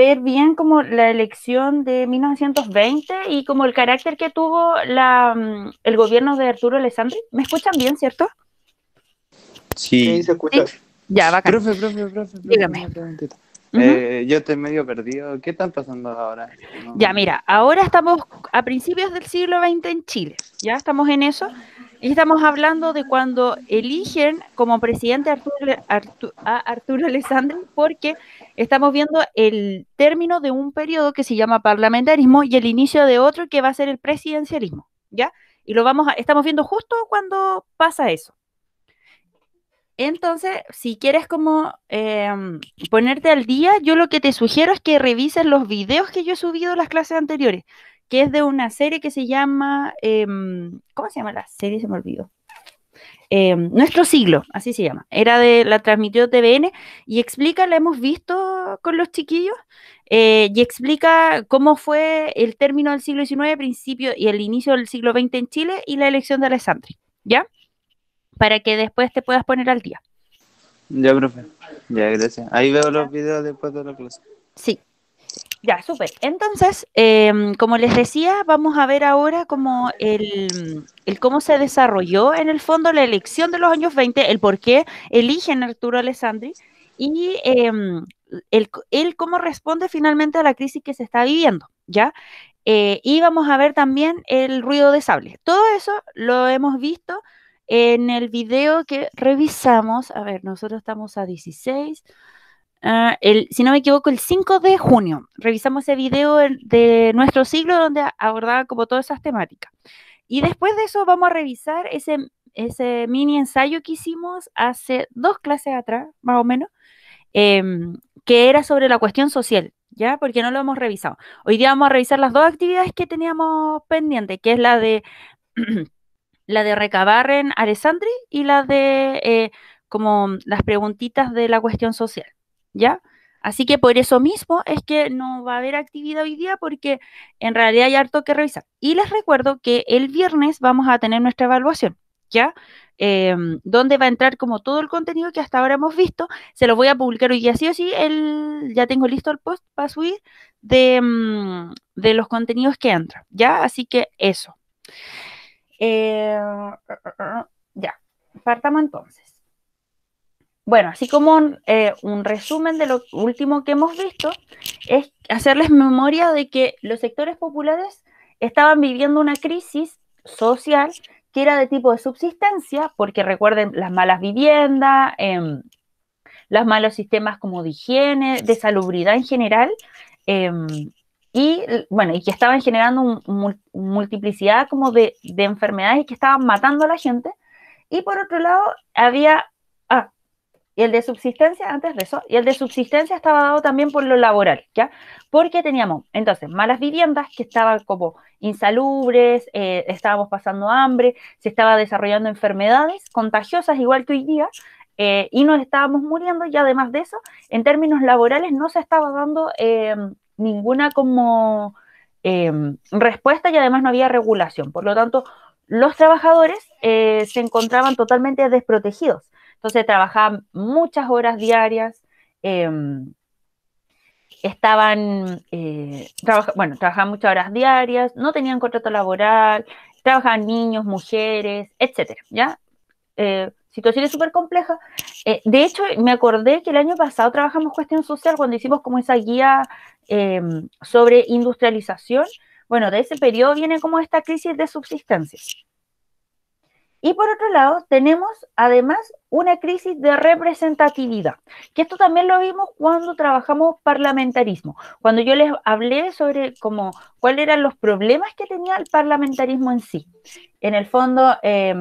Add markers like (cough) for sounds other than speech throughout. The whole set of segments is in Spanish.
ver bien como la elección de 1920 y como el carácter que tuvo la, mm, el gobierno de Arturo Alessandri. ¿Me escuchan bien, cierto? Sí. se escucha. Ya, bacán. Profe, profe, profe, profe, Dígame. Eh, yo estoy medio perdido. ¿Qué están pasando ahora? No- Ya, mira, ahora estamos a principios del siglo XX en Chile, ya estamos en eso, y estamos hablando de cuando eligen como presidente a Arturo, Arturo Alessandri, porque estamos viendo el término de un periodo que se llama parlamentarismo y el inicio de otro que va a ser el presidencialismo, ¿ya? Y lo vamos a, estamos viendo justo cuando pasa eso. Entonces, si quieres como em, ponerte al día, yo lo que te sugiero es que revises los videos que yo he subido a las clases anteriores, que es de una serie que se llama, em, ¿cómo se llama la serie? Se me olvidó. Em, Nuestro siglo, así se llama. Era de la transmitió TVN y explica, la hemos visto con los chiquillos, eh, y explica cómo fue el término del siglo XIX, principio y el inicio del siglo XX en Chile y la elección de Alessandri, ¿ya? Para que después te puedas poner al día. Ya, profe. Ya, gracias. Ahí veo los videos después de la clase. Sí. Ya, súper. Entonces, em, como les decía, vamos a ver ahora cómo el, cómo se desarrolló en el fondo la elección de los años 20, el por qué eligen Arturo Alessandri y em, el, cómo responde finalmente a la crisis que se está viviendo, ¿ya? Eh, y vamos a ver también el ruido de sable. Todo eso lo hemos visto en el video que revisamos. A ver, nosotros estamos a 16. Ah, el, si no me equivoco, el 5 de junio. Revisamos ese video de nuestro siglo donde abordaba como todas esas temáticas. Y después de eso vamos a revisar ese, ese mini ensayo que hicimos hace dos clases atrás, más o menos, em, que era sobre la cuestión social, ¿ya? Porque no lo hemos revisado. Hoy día vamos a revisar las dos actividades que teníamos pendientes, que es la de (clears throat) la de recabar en Alessandri y la de eh, como las preguntitas de la cuestión social, ¿ya? Así que por eso mismo es que no va a haber actividad hoy día porque en realidad hay harto que revisar. Y les recuerdo que el viernes vamos a tener nuestra evaluación, ¿ya? Em, donde va a entrar como todo el contenido que hasta ahora hemos visto. Se lo voy a publicar hoy día sí o sí. El, ya tengo listo el post para subir de, mm, de los contenidos que entran, ¿ya? Así que eso. Eh, ya, partamos entonces. Bueno, así como un, eh, un resumen de lo último que hemos visto, es hacerles memoria de que los sectores populares estaban viviendo una crisis social que era de tipo de subsistencia, porque recuerden las malas viviendas, em, los malos sistemas como de higiene, de salubridad en general, em, y bueno, y que estaban generando un- un mul- multiplicidad como de, de enfermedades que estaban matando a la gente. Y por otro lado, había, y el de subsistencia, antes de eso, y el de subsistencia estaba dado también por lo laboral, ¿ya? Porque teníamos entonces malas viviendas que estaban como insalubres, eh, estábamos pasando hambre, se estaba desarrollando enfermedades contagiosas igual que hoy día, eh, y nos estábamos muriendo, y además de eso, en términos laborales no se estaba dando eh, ninguna como respuesta y además no había regulación. Por lo tanto, los trabajadores se encontraban totalmente desprotegidos. Entonces trabajaban muchas horas diarias, eh, estaban, eh, bueno, trabajaban muchas horas diarias, no tenían contrato laboral, trabajaban niños, mujeres, etcétera, ¿ya? Eh, situaciones súper complejas. Eh, de hecho, me acordé que el año pasado trabajamos cuestión social cuando hicimos como esa guía eh, sobre industrialización. Bueno, de ese periodo viene como esta crisis de subsistencia. Y por otro lado, tenemos además una crisis de representatividad, que esto también lo vimos cuando trabajamos parlamentarismo, cuando yo les hablé sobre cómo, cuáles eran los problemas que tenía el parlamentarismo en sí. En el fondo, eh,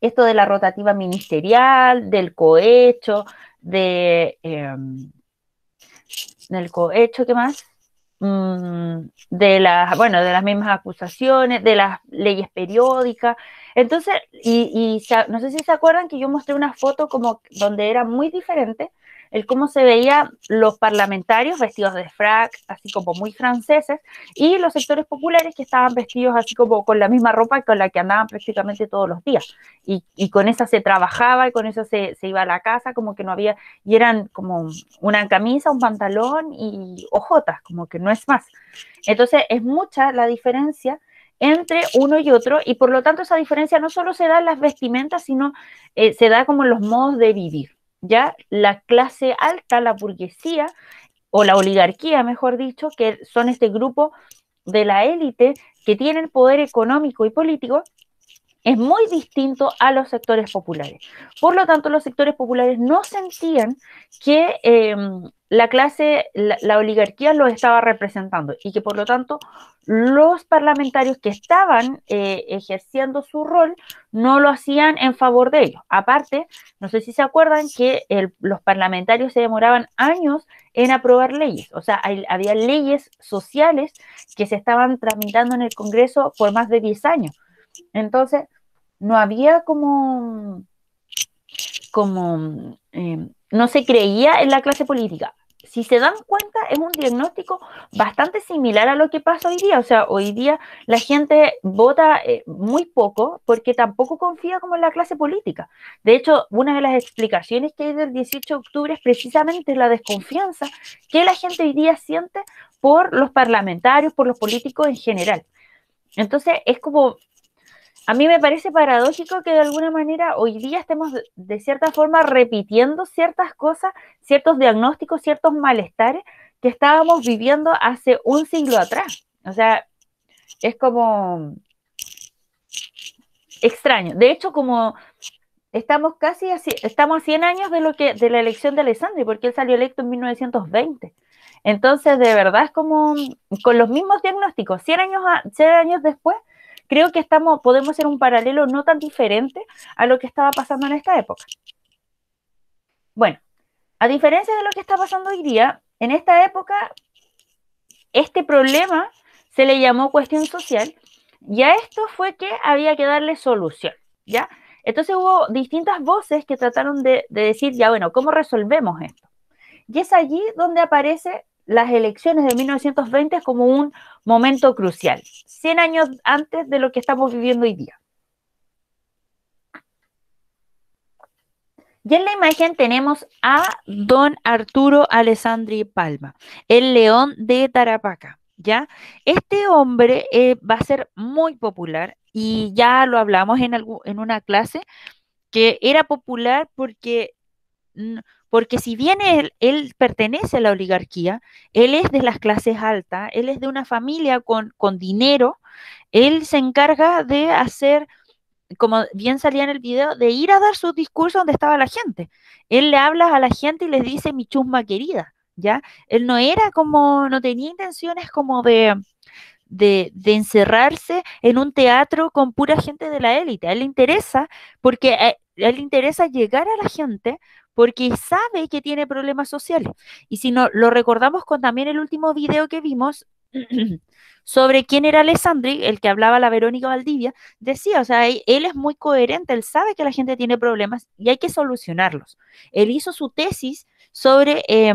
esto de la rotativa ministerial, del cohecho, de, eh, del cohecho, ¿qué más? Mm, de las, bueno, de las mismas acusaciones, de las leyes periódicas. Entonces, y, y no sé si se acuerdan que yo mostré una foto como donde era muy diferente el cómo se veía los parlamentarios vestidos de frac, así como muy franceses, y los sectores populares que estaban vestidos así como con la misma ropa con la que andaban prácticamente todos los días. Y, y con esa se trabajaba y con esa se, se, iba a la casa, como que no había, y eran como una camisa, un pantalón y ojotas, como que no es más. Entonces es mucha la diferencia entre uno y otro y por lo tanto esa diferencia no solo se da en las vestimentas, sino eh, se da como en los modos de vivir. Ya la clase alta, la burguesía o la oligarquía, mejor dicho, que son este grupo de la élite que tienen poder económico y político, es muy distinto a los sectores populares. Por lo tanto, los sectores populares no sentían que eh, la clase, la, oligarquía los estaba representando y que por lo tanto los parlamentarios que estaban eh, ejerciendo su rol no lo hacían en favor de ellos. Aparte, no sé si se acuerdan que los parlamentarios se demoraban años en aprobar leyes, o sea, había leyes sociales que se estaban tramitando en el Congreso por más de 10 años. Entonces, no había como, como, eh, no se creía en la clase política. Si se dan cuenta, es un diagnóstico bastante similar a lo que pasa hoy día. O sea, hoy día la gente vota eh, muy poco porque tampoco confía como en la clase política. De hecho, una de las explicaciones que hay del 18 de octubre es precisamente la desconfianza que la gente hoy día siente por los parlamentarios, por los políticos en general. Entonces, es como a mí me parece paradójico que de alguna manera hoy día estemos de, cierta forma repitiendo ciertas cosas, ciertos diagnósticos, ciertos malestares que estábamos viviendo hace un siglo atrás. O sea, es como extraño. De hecho, como estamos casi así, estamos a 100 años de lo que de la elección de Alessandri, porque él salió electo en 1920. Entonces, de verdad es como con los mismos diagnósticos, 100 años, 100 años después, creo que estamos, podemos hacer un paralelo no tan diferente a lo que estaba pasando en esta época. Bueno, a diferencia de lo que está pasando hoy día, en esta época, este problema se le llamó cuestión social y a esto fue que había que darle solución, ¿ya? Entonces hubo distintas voces que trataron de, de decir, ya bueno, ¿cómo resolvemos esto? Y es allí donde aparece las elecciones de 1920 como un momento crucial, 100 años antes de lo que estamos viviendo hoy día. Y en la imagen tenemos a don Arturo Alessandri Palma, el león de Tarapaca. ¿ya? Este hombre eh, va a ser muy popular y ya lo hablamos en, en una clase, que era popular porque porque si bien él, él, pertenece a la oligarquía, él es de las clases altas, él es de una familia con, con dinero, él se encarga de hacer, como bien salía en el video, de ir a dar su discurso donde estaba la gente. Él le habla a la gente y les dice mi chusma querida, ¿ya? Él no era como, no tenía intenciones como de, de, encerrarse en un teatro con pura gente de la élite. A él le interesa, porque a él le interesa llegar a la gente porque sabe que tiene problemas sociales. Y si no, lo recordamos con también el último video que vimos (clears throat) sobre quién era Alessandri, el que hablaba la Verónica Valdivia, decía, o sea, él es muy coherente, él sabe que la gente tiene problemas y hay que solucionarlos. Él hizo su tesis sobre... Eh,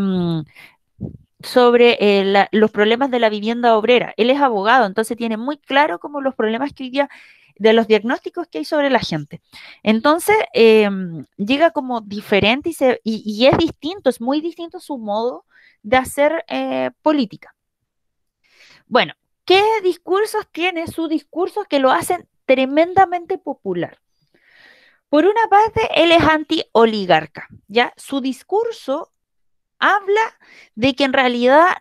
sobre eh, los problemas de la vivienda obrera. Él es abogado, entonces tiene muy claro como los problemas que hoy día de los diagnósticos que hay sobre la gente. Entonces, eh, llega como diferente y, es distinto, es muy distinto su modo de hacer eh, política. Bueno, ¿qué discursos tiene su discurso que lo hacen tremendamente popular? Por una parte, él es anti-oligarca, ¿ya? Su discurso habla de que en realidad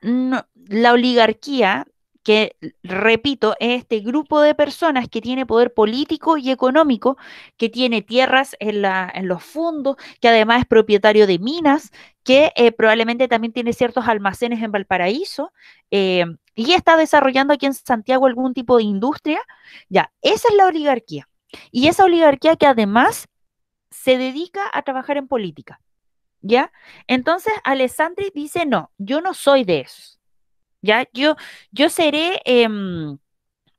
la oligarquía que, repito, es este grupo de personas que tiene poder político y económico, que tiene tierras en, la, en los fondos, que además es propietario de minas, que eh, probablemente también tiene ciertos almacenes en Valparaíso, eh, y está desarrollando aquí en Santiago algún tipo de industria, ya, esa es la oligarquía. Y esa oligarquía que además se dedica a trabajar en política. ¿Ya? Entonces, Alessandri dice, no, yo no soy de esos. ¿Ya? Yo, yo seré, eh,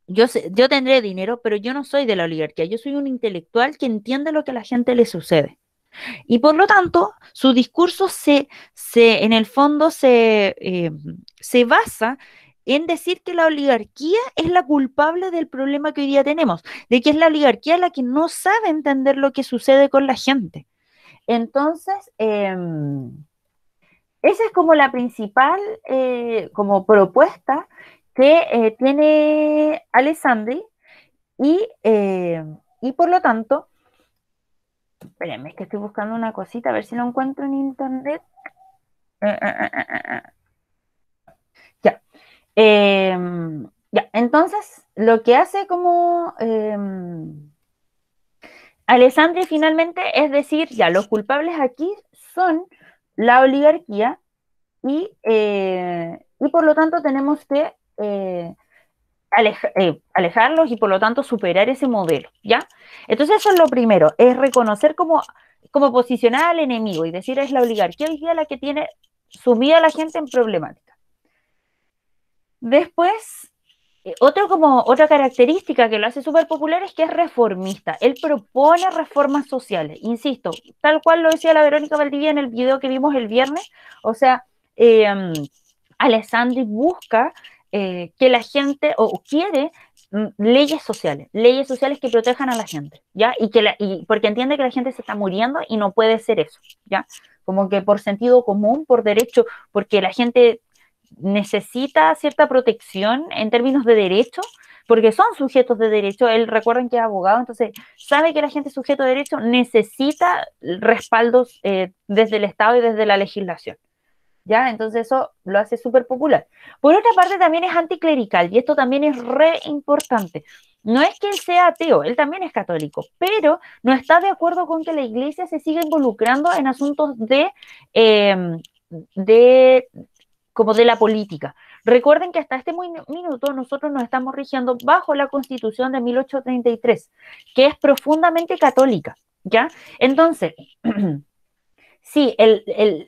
yo, yo tendré dinero, pero yo no soy de la oligarquía, yo soy un intelectual que entiende lo que a la gente le sucede, Y por lo tanto, su discurso se, se en el fondo se, eh, se basa en decir que la oligarquía es la culpable del problema que hoy día tenemos, de que es la oligarquía la que no sabe entender lo que sucede con la gente. Entonces, em, esa es como la principal eh, como propuesta que eh, tiene Alessandri y, eh, y por lo tanto, espérenme, es que estoy buscando una cosita, a ver si lo encuentro en internet. ya. Em, ya, entonces, lo que hace como em, Alessandri finalmente es decir, ya, los culpables aquí son la oligarquía y, eh, y por lo tanto tenemos que eh, eh, alejarlos y por lo tanto superar ese modelo, ¿ya? Entonces eso es lo primero, es reconocer como, como posicionar al enemigo y decir es la oligarquía hoy día la que tiene sumida a la gente en problemática. Después, otro como, otra característica que lo hace súper popular es que es reformista. Él propone reformas sociales, insisto, tal cual lo decía la Verónica Valdivia en el video que vimos el viernes. O sea, eh, Alessandri busca eh, que la gente, o quiere mm, leyes sociales, leyes sociales que protejan a la gente, ¿ya? Y que la, y porque entiende que la gente se está muriendo y no puede ser eso, ¿ya? Como que por sentido común, por derecho, porque la gente necesita cierta protección en términos de derecho, porque son sujetos de derecho. Él recuerden que es abogado, entonces sabe que la gente sujeto de derecho necesita respaldos eh, desde el Estado y desde la legislación. ¿Ya? Entonces eso lo hace súper popular. Por otra parte, también es anticlerical y esto también es re importante. No es que él sea ateo, él también es católico, pero no está de acuerdo con que la iglesia se siga involucrando en asuntos de, eh, de como de la política. Recuerden que hasta este minuto nosotros nos estamos rigiendo bajo la Constitución de 1833, que es profundamente católica, ¿ya? Entonces, (clears throat) si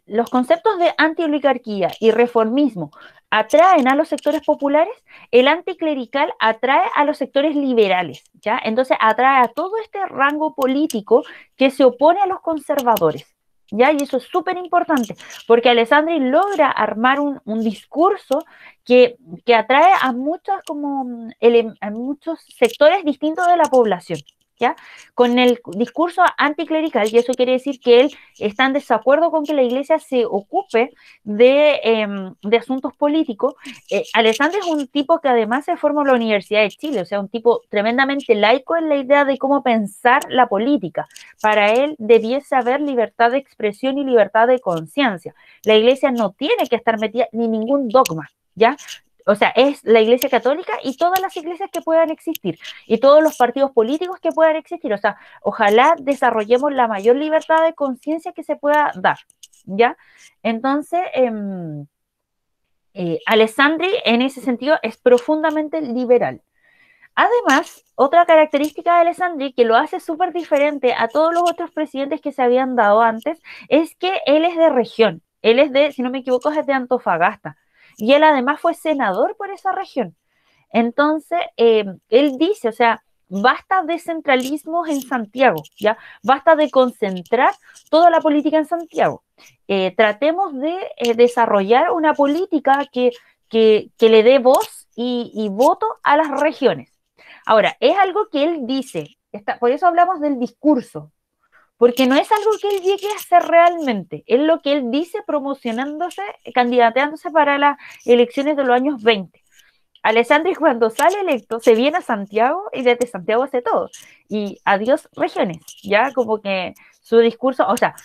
los conceptos de antioligarquía y reformismo atraen a los sectores populares, el anticlerical atrae a los sectores liberales, ¿ya? Entonces atrae a todo este rango político que se opone a los conservadores. ¿Ya? Y eso es súper importante, porque Alessandri logra armar un, discurso que, atrae a, muchos, como, a muchos sectores distintos de la población. Con el discurso anticlerical, y eso quiere decir que él está en desacuerdo con que la iglesia se ocupe de, em, asuntos políticos. Eh, Alessandro es un tipo que además se formó en la Universidad de Chile, o sea, un tipo tremendamente laico en la idea de cómo pensar la política. Para él debiese haber libertad de expresión y libertad de conciencia. La iglesia no tiene que estar metida ni ningún dogma. ¿Ya? O sea, es la Iglesia Católica y todas las iglesias que puedan existir y todos los partidos políticos que puedan existir. O sea, ojalá desarrollemos la mayor libertad de conciencia que se pueda dar, ¿ya? Entonces, eh, eh, Alessandri en ese sentido es profundamente liberal. Además, otra característica de Alessandri que lo hace súper diferente a todos los otros presidentes que se habían dado antes es que él es de región. Él es de, si no me equivoco, es de Antofagasta y él además fue senador por esa región. Entonces, eh, él dice, o sea, basta de centralismo en Santiago, ¿ya? Basta de concentrar toda la política en Santiago. Eh, tratemos de eh, desarrollar una política que, que, le dé voz y, voto a las regiones. Ahora, es algo que él dice, por eso hablamos del discurso, porque no es algo que él llegue a hacer realmente, es lo que él dice promocionándose, candidateándose para las elecciones de los años 20. Alessandri cuando sale electo se viene a Santiago y desde Santiago hace todo. Y adiós regiones, ya como que su discurso, o sea,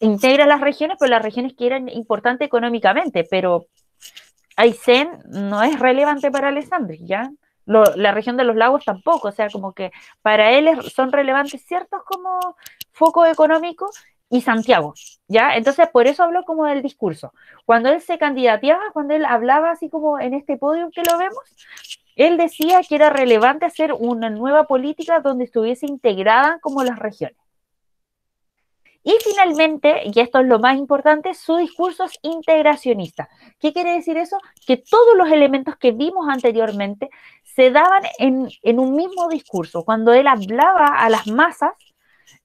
integra las regiones, pero las regiones que eran importantes económicamente, pero Aysén no es relevante para Alessandri, ¿ya? la región de los lagos tampoco, o sea, como que para él son relevantes ciertos como foco económico y Santiago, ¿ya? Entonces, por eso hablo como del discurso. Cuando él se candidateaba, cuando él hablaba así como en este podio que lo vemos, él decía que era relevante hacer una nueva política donde estuviese integrada como las regiones. Y finalmente, y esto es lo más importante, su discurso es integracionista. ¿Qué quiere decir eso? Que todos los elementos que vimos anteriormente se daban en, un mismo discurso. Cuando él hablaba a las masas,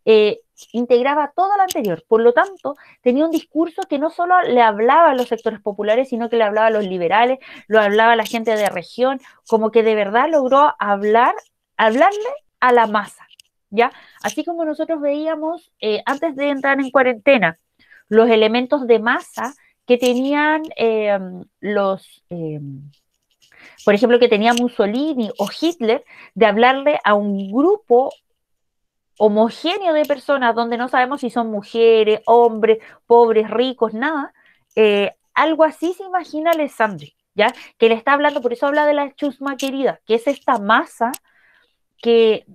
eh, integraba todo lo anterior. Por lo tanto, tenía un discurso que no solo le hablaba a los sectores populares, sino que le hablaba a los liberales, lo hablaba a la gente de región, como que de verdad logró hablar, hablarle a la masa, ¿ya? Así como nosotros veíamos eh, antes de entrar en cuarentena, los elementos de masa que tenían eh, los... Eh, por ejemplo, que tenía Mussolini o Hitler, de hablarle a un grupo homogéneo de personas donde no sabemos si son mujeres, hombres, pobres, ricos, nada, eh, algo así se imagina Alessandri, ¿ya? Que le está hablando, por eso habla de la chusma querida, que es esta masa que,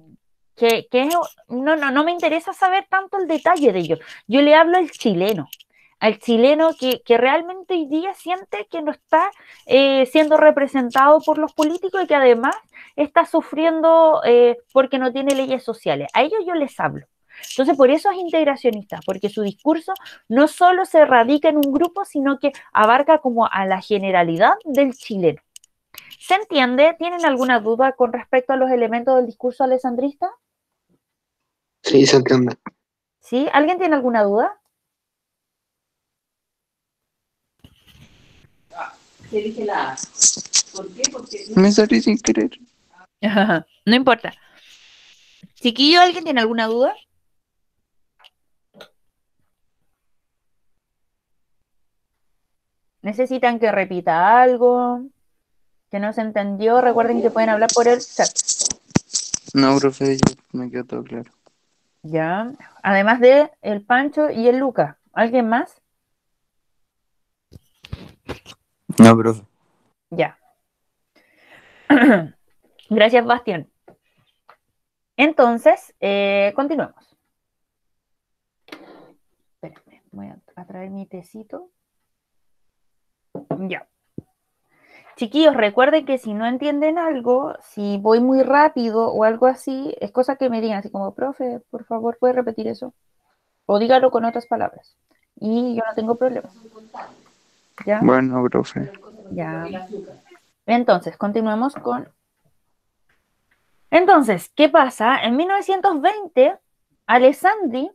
que, que no, no, no me interesa saber tanto el detalle de ello. Yo le hablo al chileno, al chileno que, realmente hoy día siente que no está eh, siendo representado por los políticos y que además está sufriendo eh, porque no tiene leyes sociales. A ellos yo les hablo. Entonces, por eso es integracionista, porque su discurso no solo se radica en un grupo, sino que abarca como a la generalidad del chileno. ¿Se entiende? ¿Tienen alguna duda con respecto a los elementos del discurso alessandrista? Sí, se entiende. ¿Sí? ¿Alguien tiene alguna duda? Dije la ¿Por qué? Porque... Me salí sin querer. no importa. Chiquillo, ¿alguien tiene alguna duda? ¿Necesitan que repita algo? ¿Que no se entendió? Recuerden que pueden hablar por el chat. No, profe, me quedó todo claro. Ya. Además de el Pancho y el Luca. ¿Alguien más? No, profe. Ya. (clears throat) Gracias, Bastián. Entonces, eh, continuemos. Espérenme, voy a, traer mi tecito. Ya. Chiquillos, recuerden que si no entienden algo, si voy muy rápido o algo así, es cosa que me digan, así como, profe, por favor, ¿puede repetir eso? O dígalo con otras palabras. Y yo no tengo problema. Bueno, profe. Ya. Entonces, continuemos con... Entonces, ¿qué pasa? En 1920, Alessandri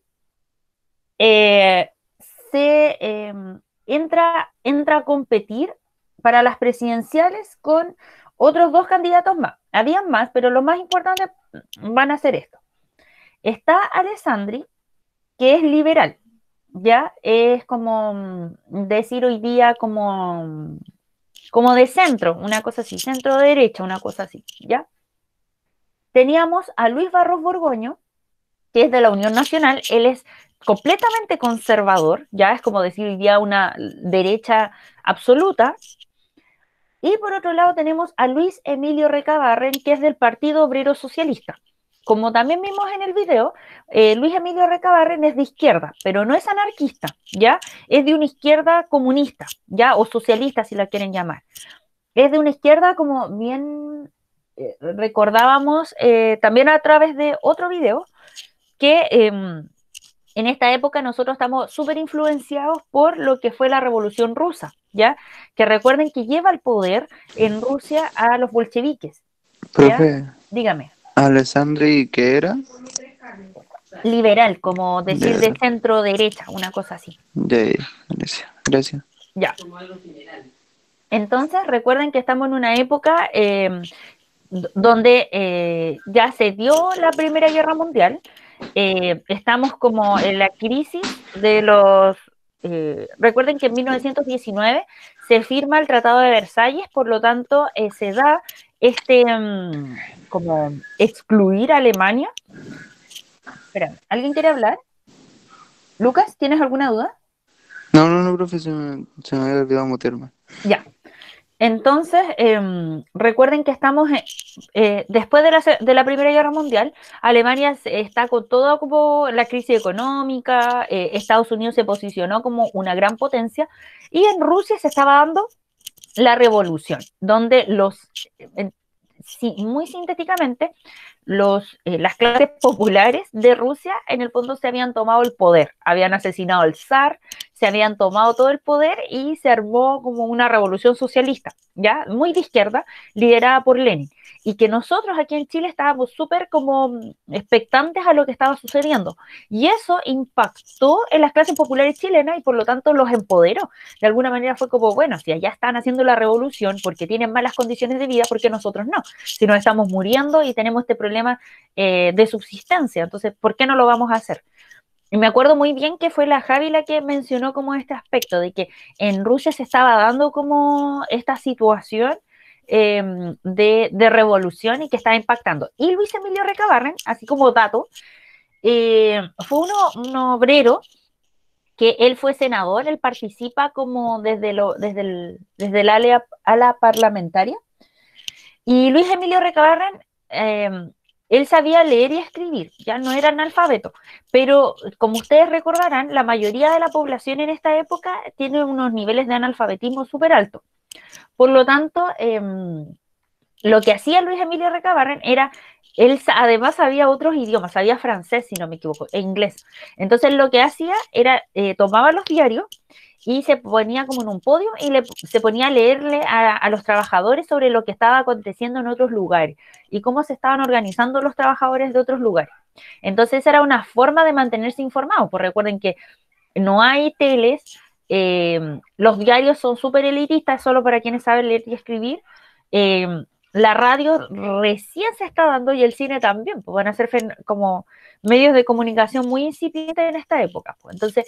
eh, se em, entra, entra a competir para las presidenciales con otros dos candidatos más. Habían más, pero lo más importante van a ser esto. Está Alessandri, que es liberal, ¿ya? Es como mm, decir hoy día como, mm, como de centro, una cosa así, centro derecha, una cosa así, ¿ya? Teníamos a Luis Barros Borgoño, que es de la Unión Nacional, él es completamente conservador, ya es como decir hoy día una derecha absoluta. Y por otro lado tenemos a Luis Emilio Recabarren, que es del Partido Obrero Socialista. Como también vimos en el video, eh, Luis Emilio Recabarren es de izquierda, pero no es anarquista, ¿ya? Es de una izquierda comunista, ¿ya? O socialista, si la quieren llamar. Es de una izquierda como bien eh, recordábamos eh, también a través de otro video, que em, en esta época nosotros estamos súper influenciados por lo que fue la revolución rusa, ¿ya? Que recuerden que lleva al poder en Rusia a los bolcheviques. Profe. Dígame. Alessandri, ¿qué era? Liberal, como decir de centro derecha, una cosa así. Ya, gracias. Gracias. Ya. Entonces, recuerden que estamos en una época eh, donde eh, ya se dio la Primera Guerra Mundial. Eh, estamos como en la crisis de los... recuerden que en 1919 se firma el Tratado de Versalles, por lo tanto se da este, mm, como excluir a Alemania. Espera, ¿alguien quiere hablar? Lucas, ¿tienes alguna duda? No, no, no, profe, se me, había olvidado mutearme. Ya. Entonces, em, recuerden que estamos eh, eh, después de la, de la, Primera Guerra Mundial, Alemania está con toda como la crisis económica, eh, Estados Unidos se posicionó como una gran potencia y en Rusia se estaba dando la revolución, donde los, muy sintéticamente, los, eh, las clases populares de Rusia en el fondo se habían tomado el poder, habían asesinado al zar, se habían tomado todo el poder y se armó como una revolución socialista, ya muy de izquierda, liderada por Lenin. Y que nosotros aquí en Chile estábamos súper como expectantes a lo que estaba sucediendo. Y eso impactó en las clases populares chilenas y por lo tanto los empoderó. De alguna manera fue como, bueno, si allá están haciendo la revolución porque tienen malas condiciones de vida, porque nosotros no? Si nos estamos muriendo y tenemos este problema eh, de subsistencia, entonces, ¿por qué no lo vamos a hacer? Y me acuerdo muy bien que fue la Javi la que mencionó como este aspecto de que en Rusia se estaba dando como esta situación em, de, revolución y que estaba impactando. Y Luis Emilio Recabarren, así como dato, eh, fue uno, un obrero que él fue senador, él participa como desde, lo, desde, el, desde el ala, parlamentaria. Y Luis Emilio Recabarren em, él sabía leer y escribir, ya no era analfabeto, pero como ustedes recordarán, la mayoría de la población en esta época tiene unos niveles de analfabetismo súper altos. Por lo tanto, em, lo que hacía Luis Emilio Recabarren era, él además sabía otros idiomas, sabía francés, si no me equivoco, e inglés. Entonces lo que hacía era, eh, tomaba los diarios y se ponía como en un podio y se ponía a leerle a, los trabajadores sobre lo que estaba aconteciendo en otros lugares y cómo se estaban organizando los trabajadores de otros lugares. Entonces era una forma de mantenerse informados, porque recuerden que no hay teles, eh, los diarios son súper elitistas, solo para quienes saben leer y escribir. Eh, la radio recién se está dando y el cine también, pues van a ser como medios de comunicación muy incipientes en esta época. Pues. Entonces,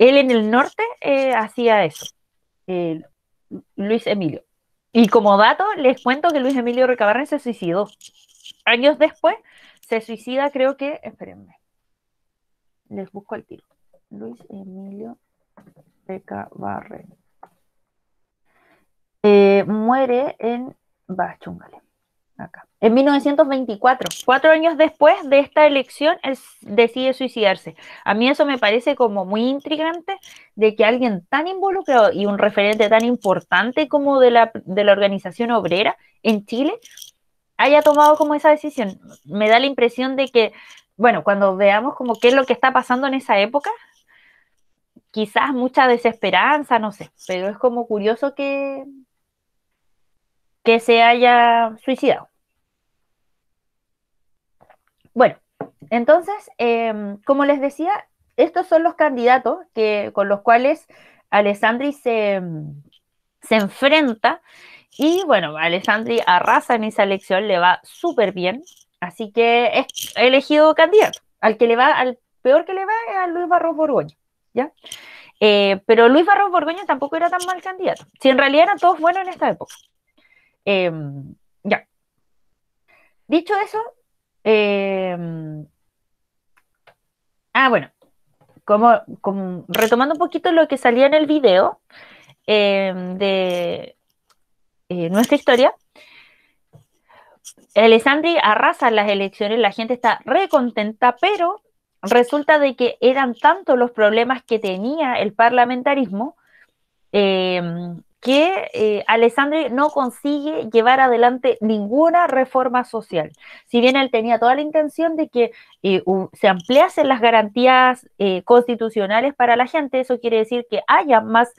él en el norte eh, hacía eso, Luis Emilio. Y como dato, les cuento que Luis Emilio Recabarren se suicidó. Años después, se suicida, creo que, espérenme, les busco el tiro. Luis Emilio Recabarren. Eh, muere en Bachungale, en 1924, cuatro años después de esta elección, él decide suicidarse. A mí eso me parece como muy intrigante de que alguien tan involucrado y un referente tan importante como de la, de la organización obrera en Chile haya tomado como esa decisión. Me da la impresión de que, bueno, cuando veamos como qué es lo que está pasando en esa época, quizás mucha desesperanza, no sé, pero es como curioso que, que se haya suicidado. Bueno, entonces, em, como les decía, estos son los candidatos que, con los cuales Alessandri se, em, se enfrenta. Y bueno, Alessandri arrasa en esa elección, le va súper bien. Así que es elegido candidato. Al que le va, al peor que le va es a Luis Barros Borgoño. ¿ya? Eh, pero Luis Barros Borgoño tampoco era tan mal candidato. Si en realidad eran todos buenos en esta época. Em, ya. Dicho eso, Em, ah, bueno, como, retomando un poquito lo que salía en el video em, de eh, nuestra historia, Alessandri arrasa las elecciones, la gente está recontenta, pero resulta de que eran tantos los problemas que tenía el parlamentarismo em, que eh, Alessandri no consigue llevar adelante ninguna reforma social. Si bien él tenía toda la intención de que eh, se ampliasen las garantías eh, constitucionales para la gente, eso quiere decir que haya más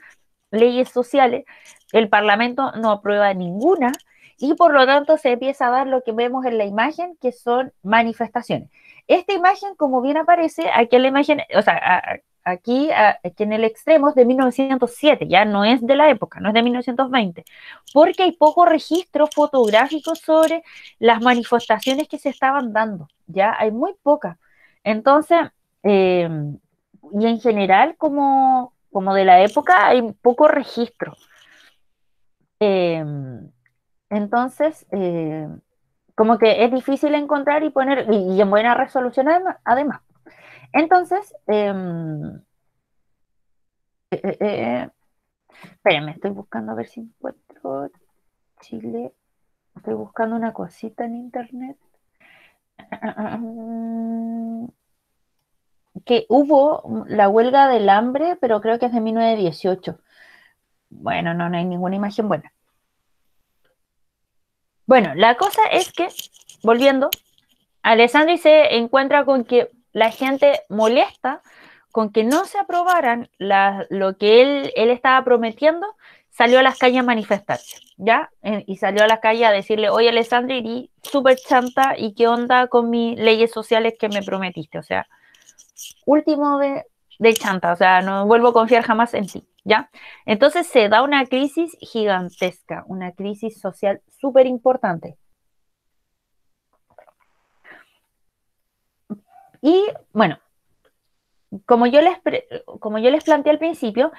leyes sociales, el Parlamento no aprueba ninguna y por lo tanto se empieza a dar lo que vemos en la imagen, que son manifestaciones. Esta imagen, como bien aparece, aquí en la imagen, o sea, aquí, aquí en el extremo es de 1907, ya no es de la época, no es de 1920, porque hay poco registro fotográfico sobre las manifestaciones que se estaban dando, ya hay muy pocas. Entonces, em, y en general, como, como de la época, hay poco registro. Em, entonces, em, como que es difícil encontrar y poner, y, en buena resolución además. Entonces, em, eh, eh, eh, estoy buscando a ver si encuentro Chile. Estoy buscando una cosita en internet. (clears throat) Que hubo la huelga del hambre, pero creo que es de 1918. Bueno, no, no hay ninguna imagen buena. Bueno, la cosa es que, volviendo, Alessandri se encuentra con que la gente molesta con que no se aprobaran lo que él, él estaba prometiendo, salió a las calles a manifestarse, ¿ya? y salió a las calles a decirle, oye Alessandri, y súper chanta, ¿y qué onda con mis leyes sociales que me prometiste? O sea, último de, de chanta, o sea, no vuelvo a confiar jamás en ti, ¿ya? Entonces se da una crisis gigantesca, una crisis social súper importante. Y bueno, como yo les, como yo les planteé al principio,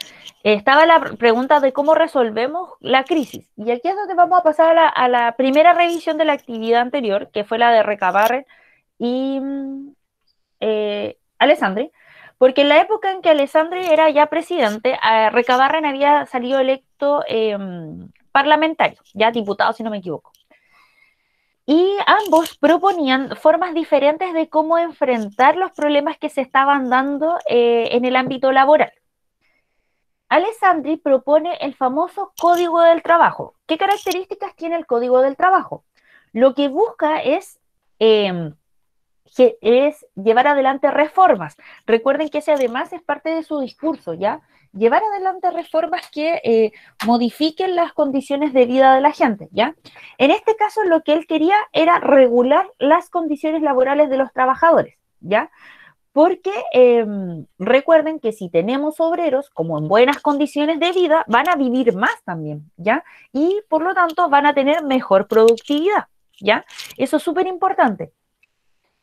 estaba la pregunta de cómo resolvemos la crisis. Y aquí es donde vamos a pasar a la, primera revisión de la actividad anterior, que fue la de Recabarre y eh, Alessandri, porque en la época en que Alessandri era ya presidente, Recabarren había salido electo em, parlamentario, ya diputado si no me equivoco. Y ambos proponían formas diferentes de cómo enfrentar los problemas que se estaban dando eh, en el ámbito laboral. Alessandri propone el famoso Código del Trabajo. ¿Qué características tiene el Código del Trabajo? Lo que busca es, em, es llevar adelante reformas. Recuerden que ese además es parte de su discurso, ¿ya? Llevar adelante reformas que eh, modifiquen las condiciones de vida de la gente, ¿ya? En este caso, lo que él quería era regular las condiciones laborales de los trabajadores, ¿ya? Porque em, recuerden que si tenemos obreros como en buenas condiciones de vida, van a vivir más también, ¿ya? Y por lo tanto van a tener mejor productividad, ¿ya? Eso es súper importante.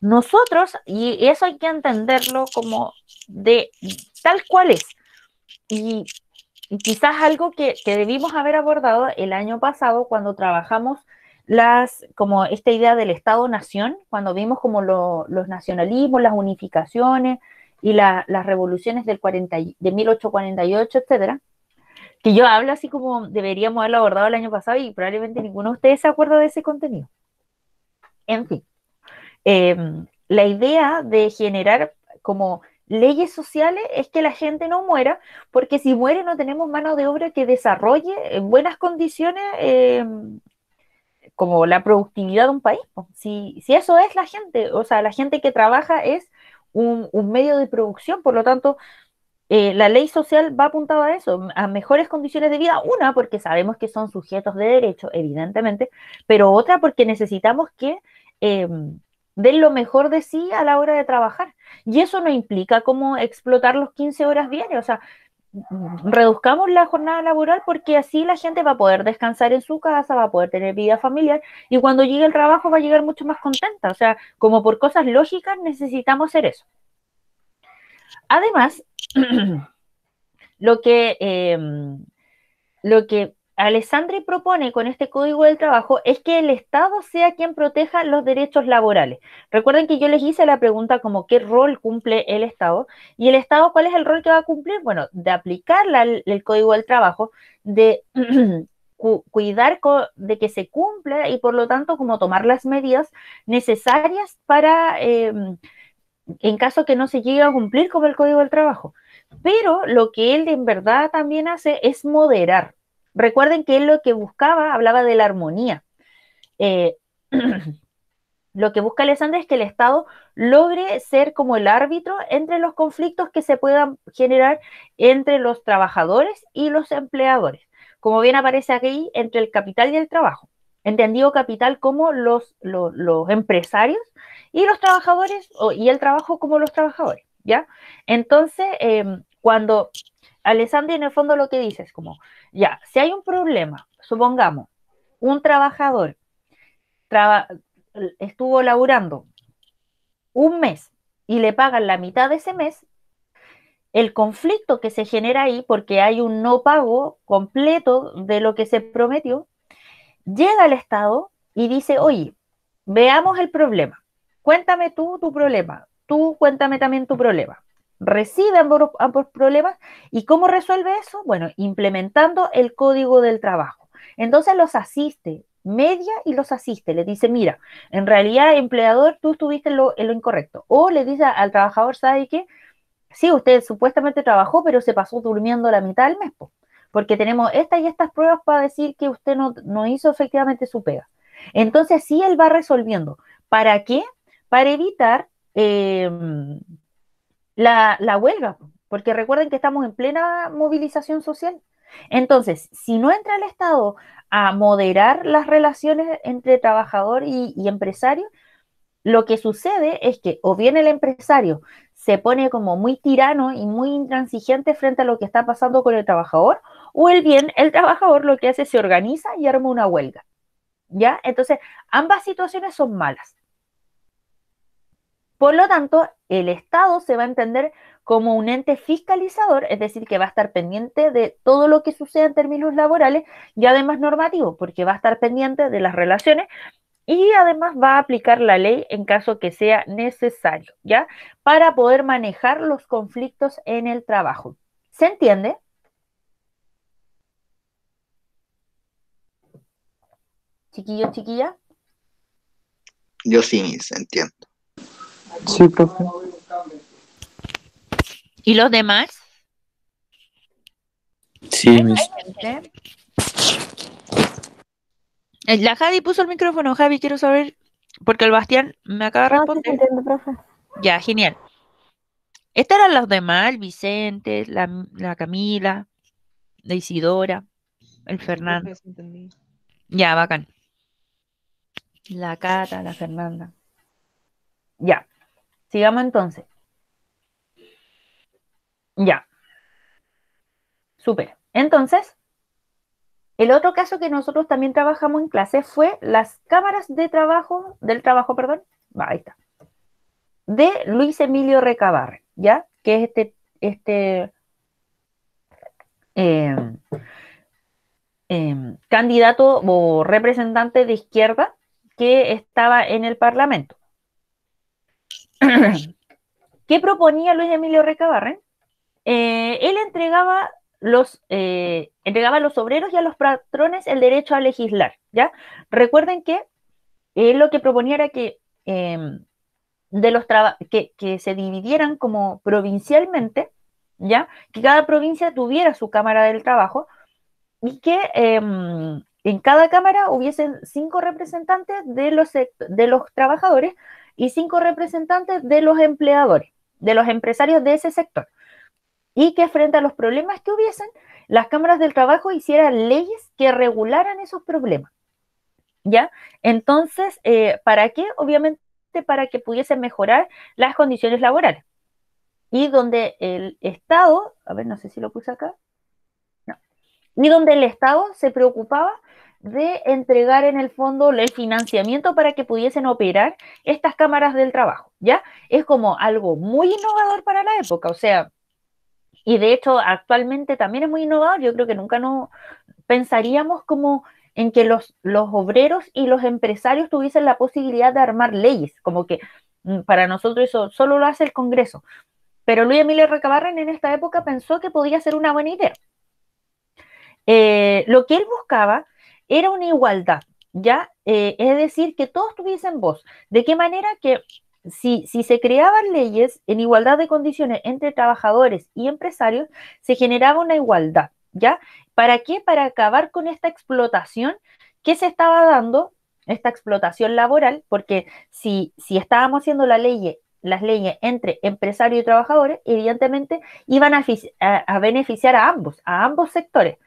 Nosotros, y eso hay que entenderlo como de tal cual es, y, quizás algo que, debimos haber abordado el año pasado cuando trabajamos las, como esta idea del Estado-Nación, cuando vimos como los nacionalismos, las unificaciones y las revoluciones del 40, de 1848, etcétera, que yo hablo así como deberíamos haberlo abordado el año pasado y probablemente ninguno de ustedes se acuerda de ese contenido. En fin, em, la idea de generar como leyes sociales es que la gente no muera, porque si muere no tenemos mano de obra que desarrolle en buenas condiciones eh, como la productividad de un país. Si, si, eso es la gente, o sea, la gente que trabaja es un, medio de producción, por lo tanto, eh, la ley social va apuntada a eso, a mejores condiciones de vida, una porque sabemos que son sujetos de derecho, evidentemente, pero otra porque necesitamos que... Eh, den lo mejor de sí a la hora de trabajar. Y eso no implica como explotar los 15 horas diarias, o sea, reduzcamos la jornada laboral porque así la gente va a poder descansar en su casa, va a poder tener vida familiar y cuando llegue el trabajo va a llegar mucho más contenta. O sea, como por cosas lógicas necesitamos hacer eso. Además, (clears throat) lo que, em, lo que Alessandri propone con este código del trabajo es que el Estado sea quien proteja los derechos laborales. Recuerden que yo les hice la pregunta como qué rol cumple el Estado y el Estado cuál es el rol que va a cumplir. Bueno, de aplicar el código del trabajo, de (clears throat) cuidar de que se cumpla y por lo tanto como tomar las medidas necesarias para, em, en caso que no se llegue a cumplir con el código del trabajo. Pero lo que él en verdad también hace es moderar Recuerden que él lo que buscaba, hablaba de la armonía. Eh, (clears throat) lo que busca Alessandra es que el Estado logre ser como el árbitro entre los conflictos que se puedan generar entre los trabajadores y los empleadores. Como bien aparece aquí, entre el capital y el trabajo. Entendido capital como los, empresarios y los trabajadores, y el trabajo como los trabajadores, ¿ya? Entonces, em, cuando Alessandra en el fondo lo que dice es como, ya, si hay un problema, supongamos, un trabajador estuvo laburando un mes y le pagan la mitad de ese mes, el conflicto que se genera ahí, porque hay un no pago completo de lo que se prometió, llega al Estado y dice, oye, veamos el problema, cuéntame tú tu problema, tú cuéntame también tu problema recibe ambos, problemas. ¿Y cómo resuelve eso? Bueno, implementando el código del trabajo. Entonces los asiste, media y los asiste. Le dice, mira, en realidad, empleador, tú estuviste en lo, incorrecto. O le dice al trabajador, ¿sabe qué? Sí, usted supuestamente trabajó, pero se pasó durmiendo la mitad del mes, porque tenemos estas y estas pruebas para decir que usted no, no hizo efectivamente su pega. Entonces, sí, él va resolviendo. ¿Para qué? para evitar em, la, huelga, porque recuerden que estamos en plena movilización social. Entonces, si no entra el Estado a moderar las relaciones entre trabajador y, empresario, lo que sucede es que o bien el empresario se pone como muy tirano y muy intransigente frente a lo que está pasando con el trabajador, o el bien el trabajador lo que hace es se organiza y arma una huelga. ¿Ya? Entonces, ambas situaciones son malas. Por lo tanto, el Estado se va a entender como un ente fiscalizador, es decir, que va a estar pendiente de todo lo que suceda en términos laborales y además normativo, porque va a estar pendiente de las relaciones y además va a aplicar la ley en caso que sea necesario, ¿ya? Para poder manejar los conflictos en el trabajo. ¿Se entiende? Chiquillo, chiquilla. Yo sí entiendo. Sí, profe. ¿Y los demás? Sí, mis... Eh, La Javi puso el micrófono. Javi, quiero saber, porque el Bastián me acaba de responder. entiendo, profe. Ya, genial. Estas eran los demás, el Vicente, la, la Camila, la Isidora, el Fernando. Ya, bacán. La Cata, la Fernanda. Ya. Sigamos entonces. Ya. Súper. Entonces, el otro caso que nosotros también trabajamos en clase fue las cámaras de trabajo, del trabajo, perdón, ahí está, de Luis Emilio Recabarre, ¿ya? Que es este, este eh, eh, candidato o representante de izquierda que estaba en el Parlamento. (clears throat) ¿Qué proponía Luis Emilio Recabarren? Eh, él entregaba los, eh, entregaba a los obreros y a los patrones el derecho a legislar, ¿ya? Recuerden que él lo que proponía era que, em, de los que se dividieran como provincialmente, ¿ya? Que cada provincia tuviera su cámara del trabajo y que em, en cada cámara hubiesen cinco representantes de los, de los trabajadores y cinco representantes de los empleadores, de los empresarios de ese sector. Y que frente a los problemas que hubiesen, las cámaras del trabajo hicieran leyes que regularan esos problemas. ¿Ya? Entonces, eh, ¿para qué? Obviamente para que pudiesen mejorar las condiciones laborales. Y donde el Estado, a ver, no sé si lo puse acá, no, y donde el Estado se preocupaba de entregar en el fondo el financiamiento para que pudiesen operar estas cámaras del trabajo, ¿ya? Es como algo muy innovador para la época, o sea, y de hecho actualmente también es muy innovador, yo creo que nunca no pensaríamos como en que los, los obreros y los empresarios tuviesen la posibilidad de armar leyes, como que mm, para nosotros eso solo lo hace el Congreso. Pero Luis Emilio Recabarren en esta época pensó que podía ser una buena idea. Eh, lo que él buscaba era una igualdad, ¿ya? Eh, es decir, que todos tuviesen voz. ¿De qué manera que si, si, se creaban leyes en igualdad de condiciones entre trabajadores y empresarios, se generaba una igualdad, ¿ya? ¿Para qué? Para acabar con esta explotación que se estaba dando, esta explotación laboral, porque si, si estábamos haciendo la ley, las leyes entre empresarios y trabajadores, evidentemente iban a, beneficiar a ambos, a ambos sectores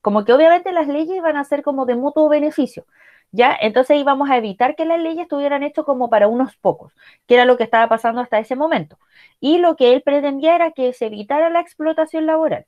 como que obviamente las leyes iban a ser como de mutuo beneficio, ¿ya? Entonces íbamos a evitar que las leyes estuvieran hechas como para unos pocos, que era lo que estaba pasando hasta ese momento. Y lo que él pretendía era que se evitara la explotación laboral.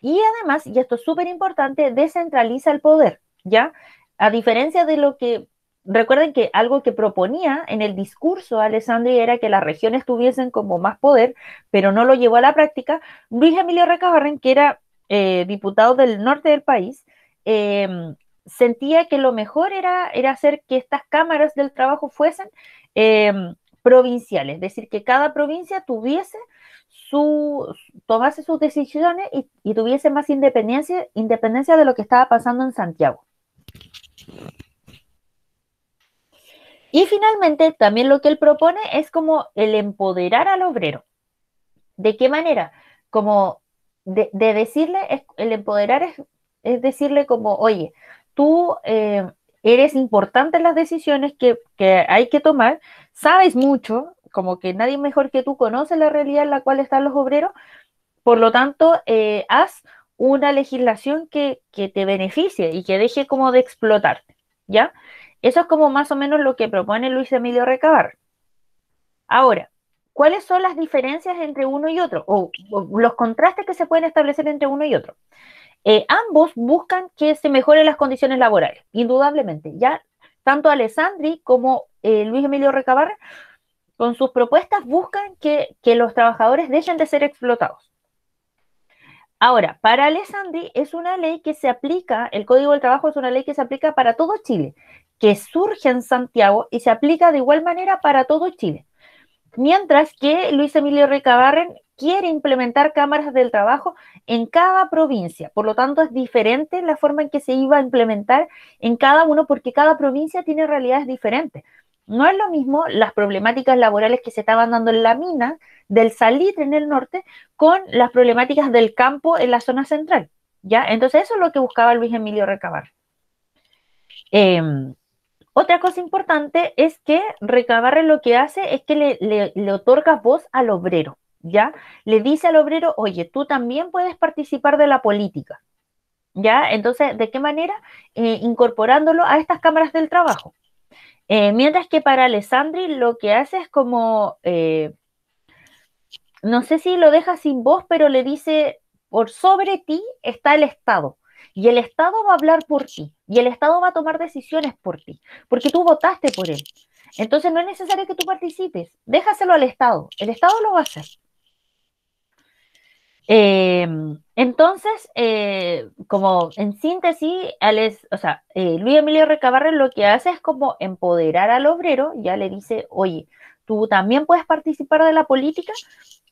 Y además, y esto es súper importante, descentraliza el poder, ¿ya? A diferencia de lo que, recuerden que algo que proponía en el discurso Alessandri era que las regiones tuviesen como más poder, pero no lo llevó a la práctica, Luis Emilio Recabarren, que era eh, diputado del norte del país, eh, sentía que lo mejor era, era hacer que estas cámaras del trabajo fuesen eh, provinciales, es decir, que cada provincia tuviese su, tomase sus decisiones y, y, tuviese más independencia, independencia de lo que estaba pasando en Santiago. Y finalmente, también lo que él propone es como el empoderar al obrero. ¿De qué manera? Como de, decirle, el empoderar es, es, decirle como, oye, tú eh, eres importante en las decisiones que, hay que tomar, sabes mucho, como que nadie mejor que tú conoce la realidad en la cual están los obreros, por lo tanto, eh, haz una legislación que, que, te beneficie y que deje como de explotarte, ¿ya? Eso es como más o menos lo que propone Luis Emilio Recabar. Ahora, ¿cuáles son las diferencias entre uno y otro? O, los contrastes que se pueden establecer entre uno y otro. Eh, ambos buscan que se mejoren las condiciones laborales, indudablemente. Ya tanto Alessandri como eh, Luis Emilio Recabarre, con sus propuestas, buscan que, que los trabajadores dejen de ser explotados. Ahora, para Alessandri es una ley que se aplica, el Código del Trabajo es una ley que se aplica para todo Chile, que surge en Santiago y se aplica de igual manera para todo Chile. Mientras que Luis Emilio Recabarren quiere implementar cámaras del trabajo en cada provincia. Por lo tanto, es diferente la forma en que se iba a implementar en cada uno porque cada provincia tiene realidades diferentes. No es lo mismo las problemáticas laborales que se estaban dando en la mina del salitre en el norte con las problemáticas del campo en la zona central. ¿ya? Entonces, eso es lo que buscaba Luis Emilio Recabar. Em, otra cosa importante es que Recabarre lo que hace es que le, otorga voz al obrero, ¿ya? Le dice al obrero, oye, tú también puedes participar de la política, ¿ya? Entonces, ¿de qué manera? Eh, incorporándolo a estas cámaras del trabajo. Eh, mientras que para Alessandri lo que hace es como, eh, no sé si lo deja sin voz, pero le dice, por sobre ti está el Estado. Y el Estado va a hablar por ti. Y el Estado va a tomar decisiones por ti. Porque tú votaste por él. Entonces no es necesario que tú participes. Déjaselo al Estado. El Estado lo va a hacer. Em, entonces, eh, como en síntesis, eh, Luis Emilio Recabarre lo que hace es como empoderar al obrero, ya le dice, oye, tú también puedes participar de la política,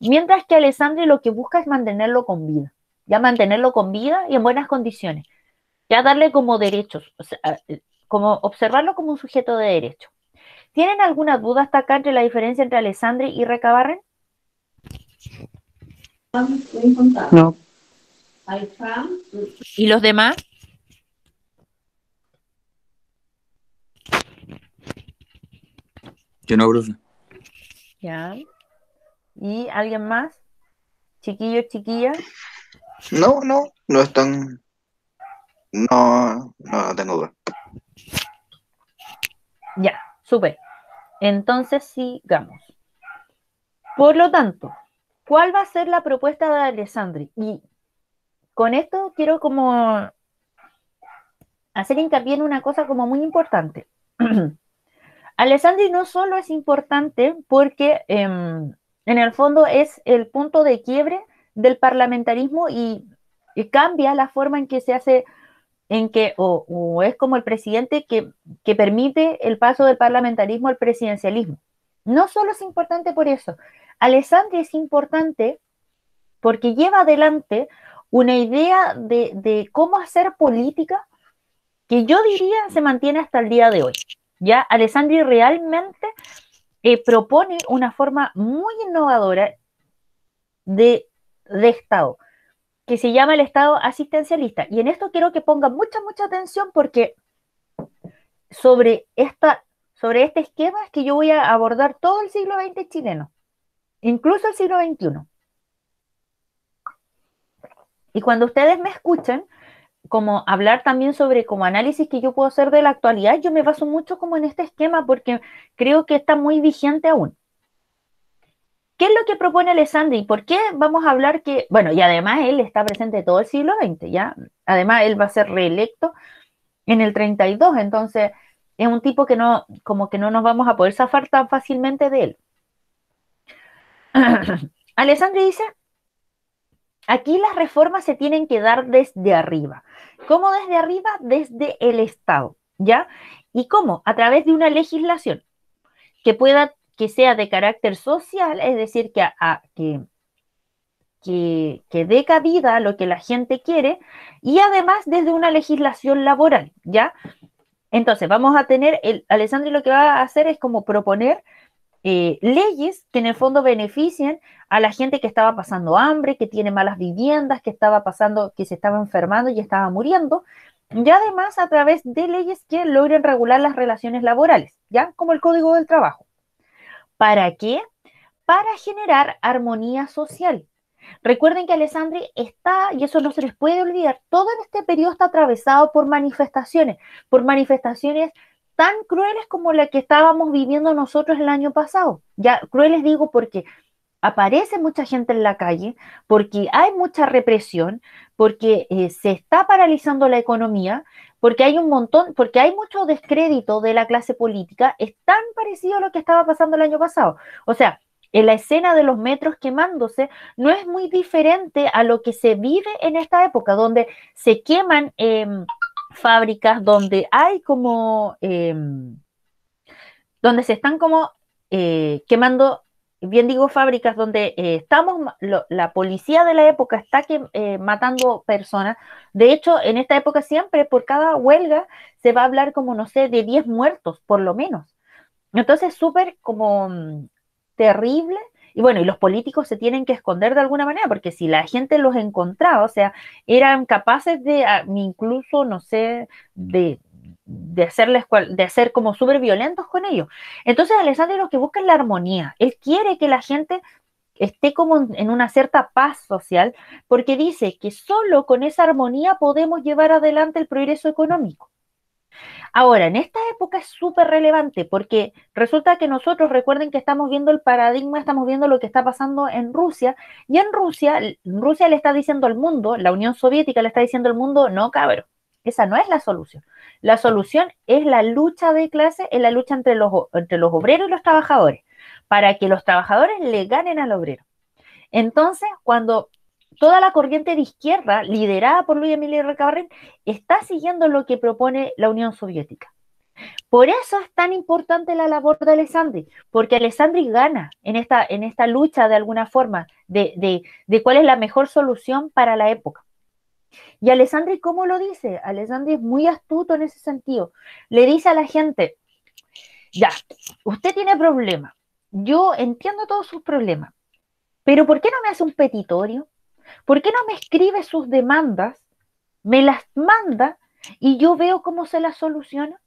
mientras que Alessandri lo que busca es mantenerlo con vida, ya mantenerlo con vida y en buenas condiciones, ya darle como derechos, o sea, eh, como observarlo como un sujeto de derecho. ¿Tienen alguna duda hasta acá entre la diferencia entre Alessandri y Recabarren? No. ¿Y los demás? Yo no, profe. Ya. ¿Y alguien más? Chiquillos, chiquillas. No, no, no están. No, no, tengo duda. Ya, súper. Entonces sigamos. Por lo tanto, ¿cuál va a ser la propuesta de Alessandri? Y con esto quiero como hacer hincapié en una cosa como muy importante. (clears throat) Alessandri no solo es importante porque em, en el fondo es el punto de quiebre del parlamentarismo y, cambia la forma en que se hace, en que, o, es como el presidente que, que, permite el paso del parlamentarismo al presidencialismo. No solo es importante por eso, Alessandri es importante porque lleva adelante una idea de, de cómo hacer política que yo diría se mantiene hasta el día de hoy. Ya Alessandri realmente eh, propone una forma muy innovadora de, Estado, que se llama el Estado asistencialista. Y en esto quiero que pongan mucha, mucha atención porque sobre, esta, sobre este esquema es que yo voy a abordar todo el siglo XX chileno, incluso el siglo XXI. Y cuando ustedes me escuchen, como hablar también sobre como análisis que yo puedo hacer de la actualidad, yo me baso mucho como en este esquema porque creo que está muy vigente aún. ¿Qué es lo que propone Alessandri? ¿Y por qué vamos a hablar que, bueno, y además él está presente todo el siglo XX, ¿ya? Además él va a ser reelecto en el 32, entonces es un tipo que no, como que no nos vamos a poder zafar tan fácilmente de él. (clears throat) Alessandri dice, aquí las reformas se tienen que dar desde arriba. ¿Cómo desde arriba? Desde el Estado, ¿ya? ¿Y cómo? A través de una legislación que pueda, que sea de carácter social, es decir, que, que, que, dé cabida a lo que la gente quiere, y además desde una legislación laboral, ¿ya? Entonces, vamos a tener, el, Alessandro lo que va a hacer es como proponer eh, leyes que en el fondo beneficien a la gente que estaba pasando hambre, que tiene malas viviendas, que estaba pasando, que se estaba enfermando y estaba muriendo, y además a través de leyes que logren regular las relaciones laborales, ¿ya? Como el Código del Trabajo. ¿Para qué? Para generar armonía social. Recuerden que Alessandri está, y eso no se les puede olvidar, todo en este periodo está atravesado por manifestaciones, por manifestaciones tan crueles como la que estábamos viviendo nosotros el año pasado. Ya crueles digo porque aparece mucha gente en la calle, porque hay mucha represión, porque eh, se está paralizando la economía, porque hay un montón, porque hay mucho descrédito de la clase política, es tan parecido a lo que estaba pasando el año pasado. O sea, en la escena de los metros quemándose no es muy diferente a lo que se vive en esta época, donde se queman em, fábricas, donde hay como, em, donde se están como eh, quemando, bien digo fábricas, donde eh, estamos, la policía de la época está que, eh, matando personas. De hecho, en esta época siempre, por cada huelga, se va a hablar como, no sé, de 10 muertos, por lo menos. Entonces, súper como mm, terrible y bueno, y los políticos se tienen que esconder de alguna manera, porque si la gente los encontraba, o sea, eran capaces de, ah, incluso, no sé, de, de hacerles, de hacer como súper violentos con ellos. Entonces, Alessandro lo que busca la armonía. Él quiere que la gente esté como en una cierta paz social, porque dice que solo con esa armonía podemos llevar adelante el progreso económico. Ahora, en esta época es súper relevante porque resulta que nosotros, recuerden que estamos viendo el paradigma, estamos viendo lo que está pasando en Rusia, y en Rusia, Rusia le está diciendo al mundo, la Unión Soviética le está diciendo al mundo, no, cabrón, esa no es la solución. La solución es la lucha de clase, es la lucha entre los, entre los obreros y los trabajadores, para que los trabajadores le ganen al obrero. Entonces, cuando toda la corriente de izquierda, liderada por Luis Emilio Recabarren, está siguiendo lo que propone la Unión Soviética. Por eso es tan importante la labor de Alessandri, porque Alessandri gana en esta, en esta lucha de alguna forma de, de, cuál es la mejor solución para la época. Y Alessandri, ¿cómo lo dice? Alessandri es muy astuto en ese sentido. Le dice a la gente, ya, usted tiene problemas, yo entiendo todos sus problemas, pero ¿por qué no me hace un petitorio? ¿Por qué no me escribe sus demandas, me las manda y yo veo cómo se las soluciona?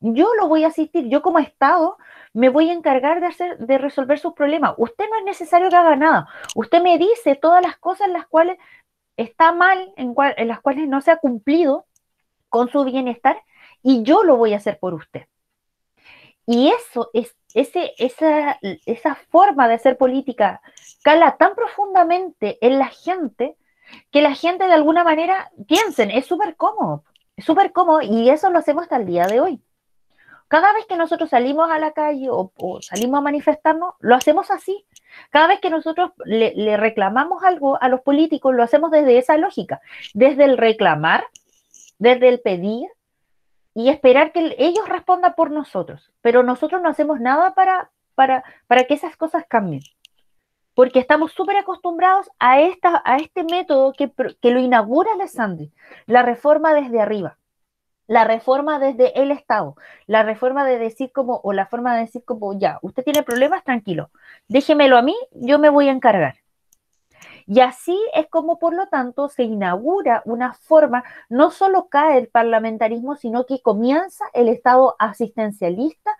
Yo lo voy a asistir, yo como Estado me voy a encargar de, hacer, de resolver sus problemas. Usted no es necesario que haga nada. Usted me dice todas las cosas las cuales está mal, en, en las cuales no se ha cumplido con su bienestar y yo lo voy a hacer por usted. Y eso es ese, esa, esa forma de hacer política cala tan profundamente en la gente que la gente de alguna manera piensen, es súper cómodo, es súper cómodo y eso lo hacemos hasta el día de hoy. Cada vez que nosotros salimos a la calle o, salimos a manifestarnos, lo hacemos así. Cada vez que nosotros le, reclamamos algo a los políticos, lo hacemos desde esa lógica, desde el reclamar, desde el pedir, y esperar que ellos respondan por nosotros, pero nosotros no hacemos nada para, para, para que esas cosas cambien, porque estamos súper acostumbrados a, esta, a este método que, que lo inaugura Alessandri, la reforma desde arriba, la reforma desde el Estado, la reforma de decir como, o la forma de decir como, ya, usted tiene problemas, tranquilo, déjemelo a mí, yo me voy a encargar. Y así es como, por lo tanto, se inaugura una forma, no solo cae el parlamentarismo, sino que comienza el Estado asistencialista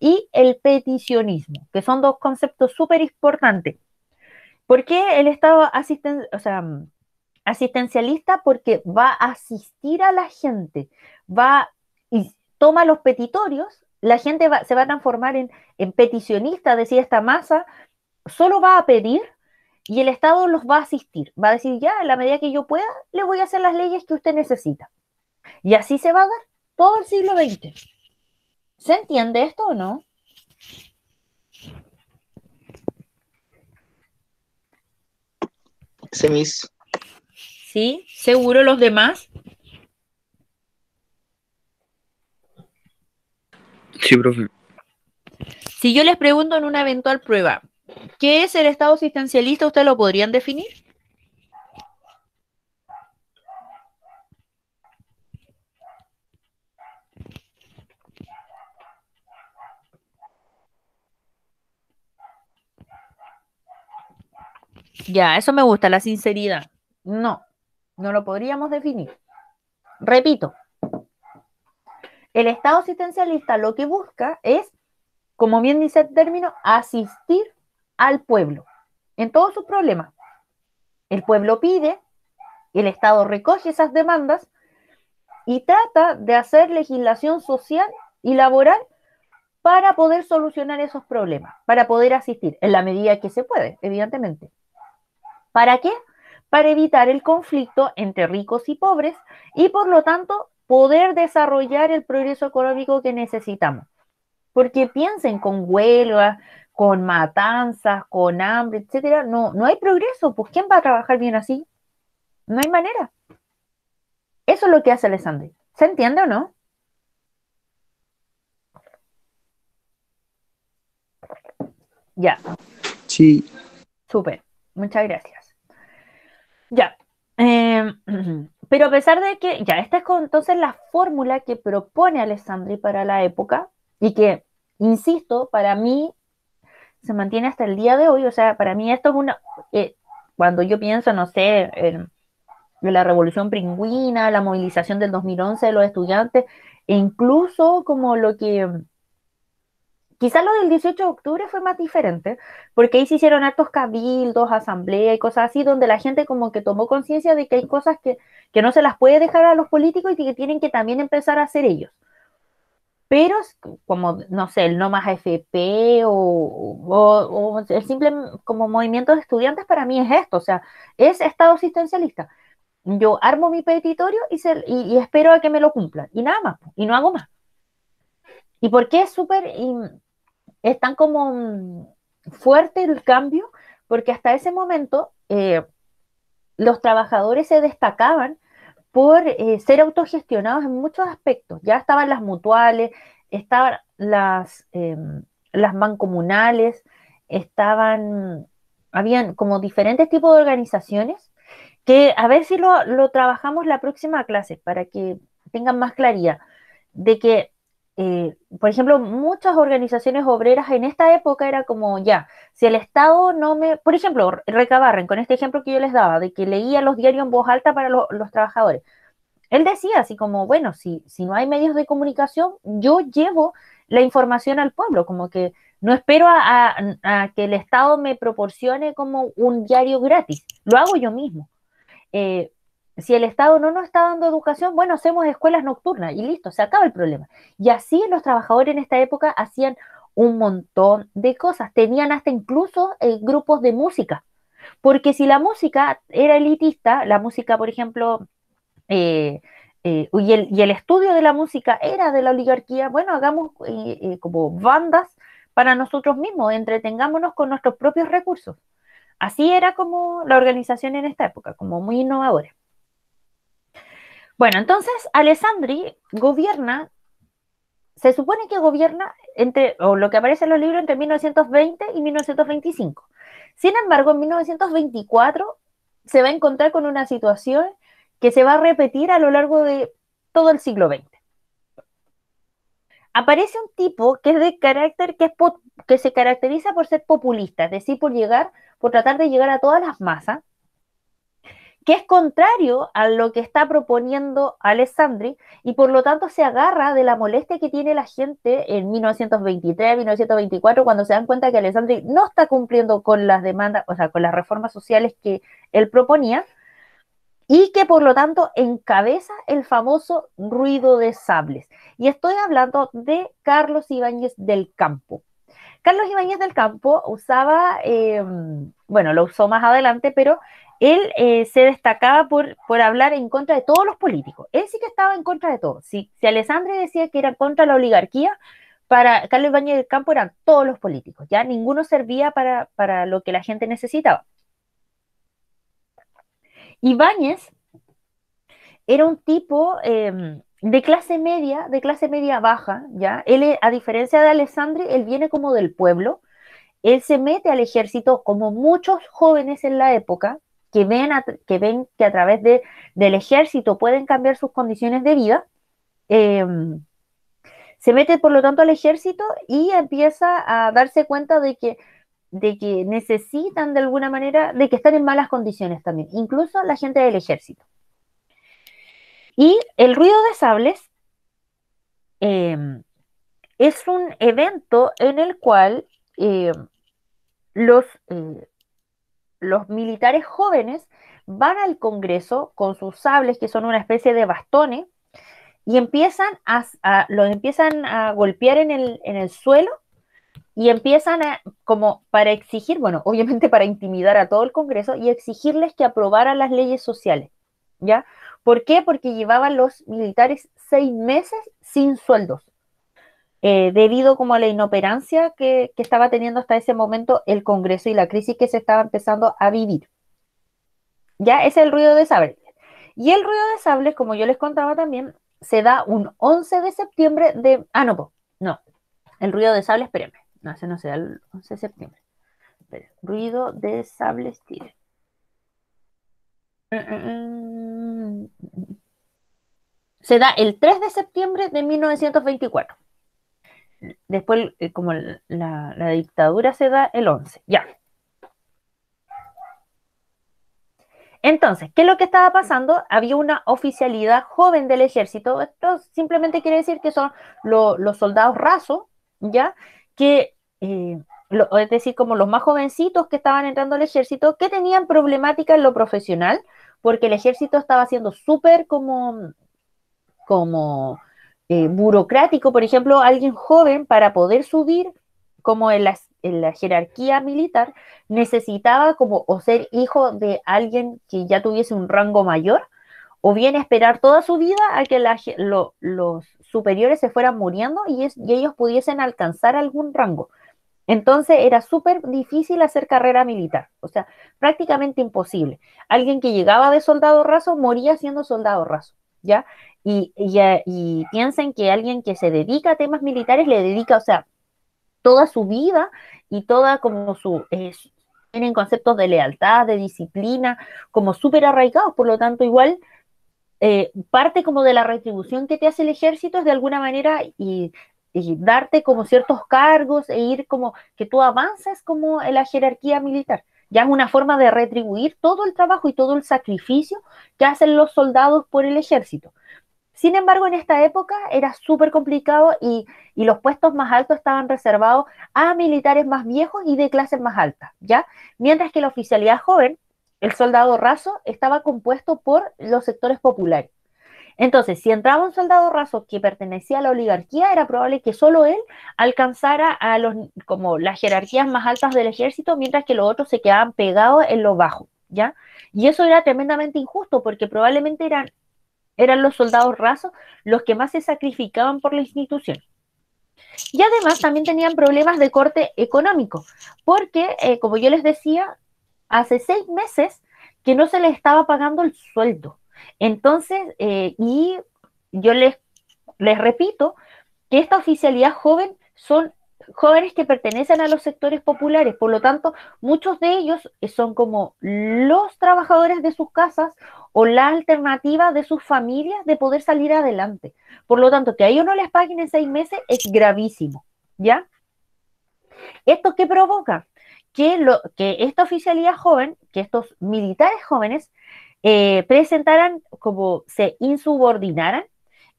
y el peticionismo, que son dos conceptos súper importantes. ¿Por qué el Estado asistencialista? Porque va a asistir a la gente, va y toma los petitorios, la gente se va a transformar en, en peticionista, decía esta masa, solo va a pedir y el Estado los va a asistir, va a decir, ya, en la medida que yo pueda, le voy a hacer las leyes que usted necesita. Y así se va a dar todo el siglo XX. ¿Se entiende esto o no? Semis. ¿Sí? ¿Seguro los demás? Sí, profe. Si yo les pregunto en una eventual prueba, ¿Qué es el Estado asistencialista? ¿Ustedes lo podrían definir? Ya, eso me gusta, la sinceridad. No, no lo podríamos definir. Repito, el Estado asistencialista lo que busca es, como bien dice el término, asistir al pueblo en todos sus problemas. El pueblo pide, el Estado recoge esas demandas y trata de hacer legislación social y laboral para poder solucionar esos problemas, para poder asistir en la medida que se puede, evidentemente. ¿Para qué? Para evitar el conflicto entre ricos y pobres y por lo tanto poder desarrollar el progreso económico que necesitamos. Porque piensen con huelgas, con matanzas, con hambre, etcétera, no, no hay progreso. Pues ¿quién va a trabajar bien así? No hay manera. Eso es lo que hace Alessandri. ¿Se entiende o no? Ya. Sí. Súper. Muchas gracias. Ya. Em, (clears throat) pero a pesar de que, ya, esta es entonces la fórmula que propone Alessandri para la época y que, insisto, para mí se mantiene hasta el día de hoy. O sea, para mí esto es una, eh, cuando yo pienso, no sé, en, la revolución pingüina, la movilización del 2011 de los estudiantes, e incluso como lo que Quizás lo del 18 de octubre fue más diferente, porque ahí se hicieron actos cabildos, asamblea y cosas así, donde la gente como que tomó conciencia de que hay cosas que, no se las puede dejar a los políticos y que tienen que también empezar a hacer ellos. Pero como, no sé, el no más AFP o, o, el simple como movimiento de estudiantes para mí es esto, o sea, es estado asistencialista. Yo armo mi petitorio y, y, espero a que me lo cumplan, y nada más, y no hago más. ¿Y por qué es súper es tan como mm, fuerte el cambio, porque hasta ese momento eh, los trabajadores se destacaban por eh, ser autogestionados en muchos aspectos. Ya estaban las mutuales, estaban las, las mancomunales, estaban, habían como diferentes tipos de organizaciones que a ver si lo, lo trabajamos la próxima clase para que tengan más claridad de que eh, por ejemplo, muchas organizaciones obreras en esta época era como, ya, si el Estado no me, por ejemplo, Recabarren, con este ejemplo que yo les daba, de que leía los diarios en voz alta para los trabajadores, él decía así como, bueno, si, si no hay medios de comunicación, yo llevo la información al pueblo, como que no espero a, que el Estado me proporcione como un diario gratis, lo hago yo mismo. Eh, si el Estado no nos está dando educación, bueno, hacemos escuelas nocturnas y listo, se acaba el problema. Y así los trabajadores en esta época hacían un montón de cosas, tenían hasta incluso eh, grupos de música, porque si la música era elitista, la música, por ejemplo, eh, eh, y, el, y, el, estudio de la música era de la oligarquía, bueno, hagamos como bandas para nosotros mismos, entretengámonos con nuestros propios recursos. Así era como la organización en esta época, como muy innovadora. Bueno, entonces Alessandri gobierna, se supone que gobierna entre, o lo que aparece en los libros, entre 1920 y 1925. Sin embargo, en 1924 se va a encontrar con una situación que se va a repetir a lo largo de todo el siglo XX. Aparece un tipo que es de carácter que, es que se caracteriza por ser populista, es decir, por llegar, por tratar de llegar a todas las masas, que es contrario a lo que está proponiendo Alessandri y por lo tanto se agarra de la molestia que tiene la gente en 1923, 1924, cuando se dan cuenta que Alessandri no está cumpliendo con las demandas, o sea, con las reformas sociales que él proponía y que por lo tanto encabeza el famoso ruido de sables. Y estoy hablando de Carlos Ibáñez del Campo. Carlos Ibáñez del Campo usaba, eh, bueno, lo usó más adelante, pero él eh, se destacaba por, por hablar en contra de todos los políticos. Él sí que estaba en contra de todos. Si, si Alessandri decía que era contra la oligarquía, para Carlos Ibáñez del Campo eran todos los políticos, ya ninguno servía para, para lo que la gente necesitaba. Ibáñez era un tipo em, de clase media, de clase media baja, ¿ya? Él, a diferencia de Alessandri, él viene como del pueblo, él se mete al ejército como muchos jóvenes en la época, que ven, que, ven que a través de, del ejército pueden cambiar sus condiciones de vida, em, se mete por lo tanto al ejército y empieza a darse cuenta de que, de que necesitan de alguna manera, de que están en malas condiciones también, incluso la gente del ejército. Y el ruido de sables em, es un evento en el cual em, los, eh, los militares jóvenes van al Congreso con sus sables, que son una especie de bastones, y empiezan a, los empiezan a golpear en el, en el suelo y empiezan a, como para exigir, bueno, obviamente para intimidar a todo el Congreso y exigirles que aprobaran las leyes sociales, ¿ya? ¿Por qué? Porque llevaban los militares seis meses sin sueldos, eh, debido como a la inoperancia que, estaba teniendo hasta ese momento el Congreso y la crisis que se estaba empezando a vivir. Ya es el ruido de sables. Y el ruido de sables, como yo les contaba también, se da un 11 de septiembre de... Ah, no, no. El ruido de sables, espérenme. No, ese no se da el 11 de septiembre. ruido de sables, tire. Se da el 3 de septiembre de 1924. Después, eh, como la, dictadura se da el 11. Ya. Entonces, ¿qué es lo que estaba pasando? Había una oficialidad joven del ejército. Esto simplemente quiere decir que son los soldados rasos, ¿ya? Que, eh, es decir, como los más jovencitos que estaban entrando al ejército, que tenían problemática en lo profesional, porque el ejército estaba siendo súper como, como eh, burocrático. Por ejemplo, alguien joven para poder subir como en las en la jerarquía militar necesitaba como o ser hijo de alguien que ya tuviese un rango mayor, o bien esperar toda su vida a que los superiores se fueran muriendo y, y ellos pudiesen alcanzar algún rango. Entonces era súper difícil hacer carrera militar, o sea, prácticamente imposible. Alguien que llegaba de soldado raso moría siendo soldado raso, ¿ya? Y, y, y piensen que alguien que se dedica a temas militares le dedica, o sea, toda su vida y toda como su... tienen conceptos de lealtad, de disciplina, como súper arraigados, por lo tanto igual eh, parte como de la retribución que te hace el ejército es de alguna manera y, darte como ciertos cargos e ir como que tú avances como en la jerarquía militar. Ya es una forma de retribuir todo el trabajo y todo el sacrificio que hacen los soldados por el ejército. Sin embargo, en esta época era súper complicado y, los puestos más altos estaban reservados a militares más viejos y de clases más altas, ¿ya? Mientras que la oficialidad joven, el soldado raso, estaba compuesto por los sectores populares. Entonces, si entraba un soldado raso que pertenecía a la oligarquía, era probable que solo él alcanzara a los, como las jerarquías más altas del ejército, mientras que los otros se quedaban pegados en lo bajo, ¿ya? Y eso era tremendamente injusto porque probablemente eran eran los soldados rasos los que más se sacrificaban por la institución. Y además también tenían problemas de corte económico, porque, eh, como yo les decía, hace seis meses que no se les estaba pagando el sueldo. Entonces, eh, y yo les, les repito que esta oficialidad joven son jóvenes que pertenecen a los sectores populares, por lo tanto, muchos de ellos son como los trabajadores de sus casas o la alternativa de sus familias de poder salir adelante. Por lo tanto, que a ellos no les paguen en seis meses es gravísimo, ¿ya? ¿Esto qué provoca? Que, lo, que esta oficialidad joven, que estos militares jóvenes, eh, presentaran como se insubordinaran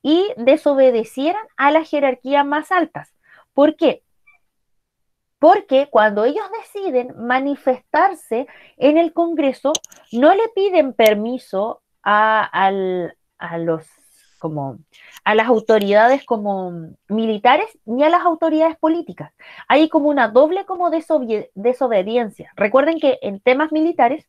y desobedecieran a las jerarquías más altas. ¿Por qué? Porque cuando ellos deciden manifestarse en el Congreso, no le piden permiso a, los como a las autoridades como militares ni a las autoridades políticas. Hay como una doble como desobediencia. Recuerden que en temas militares,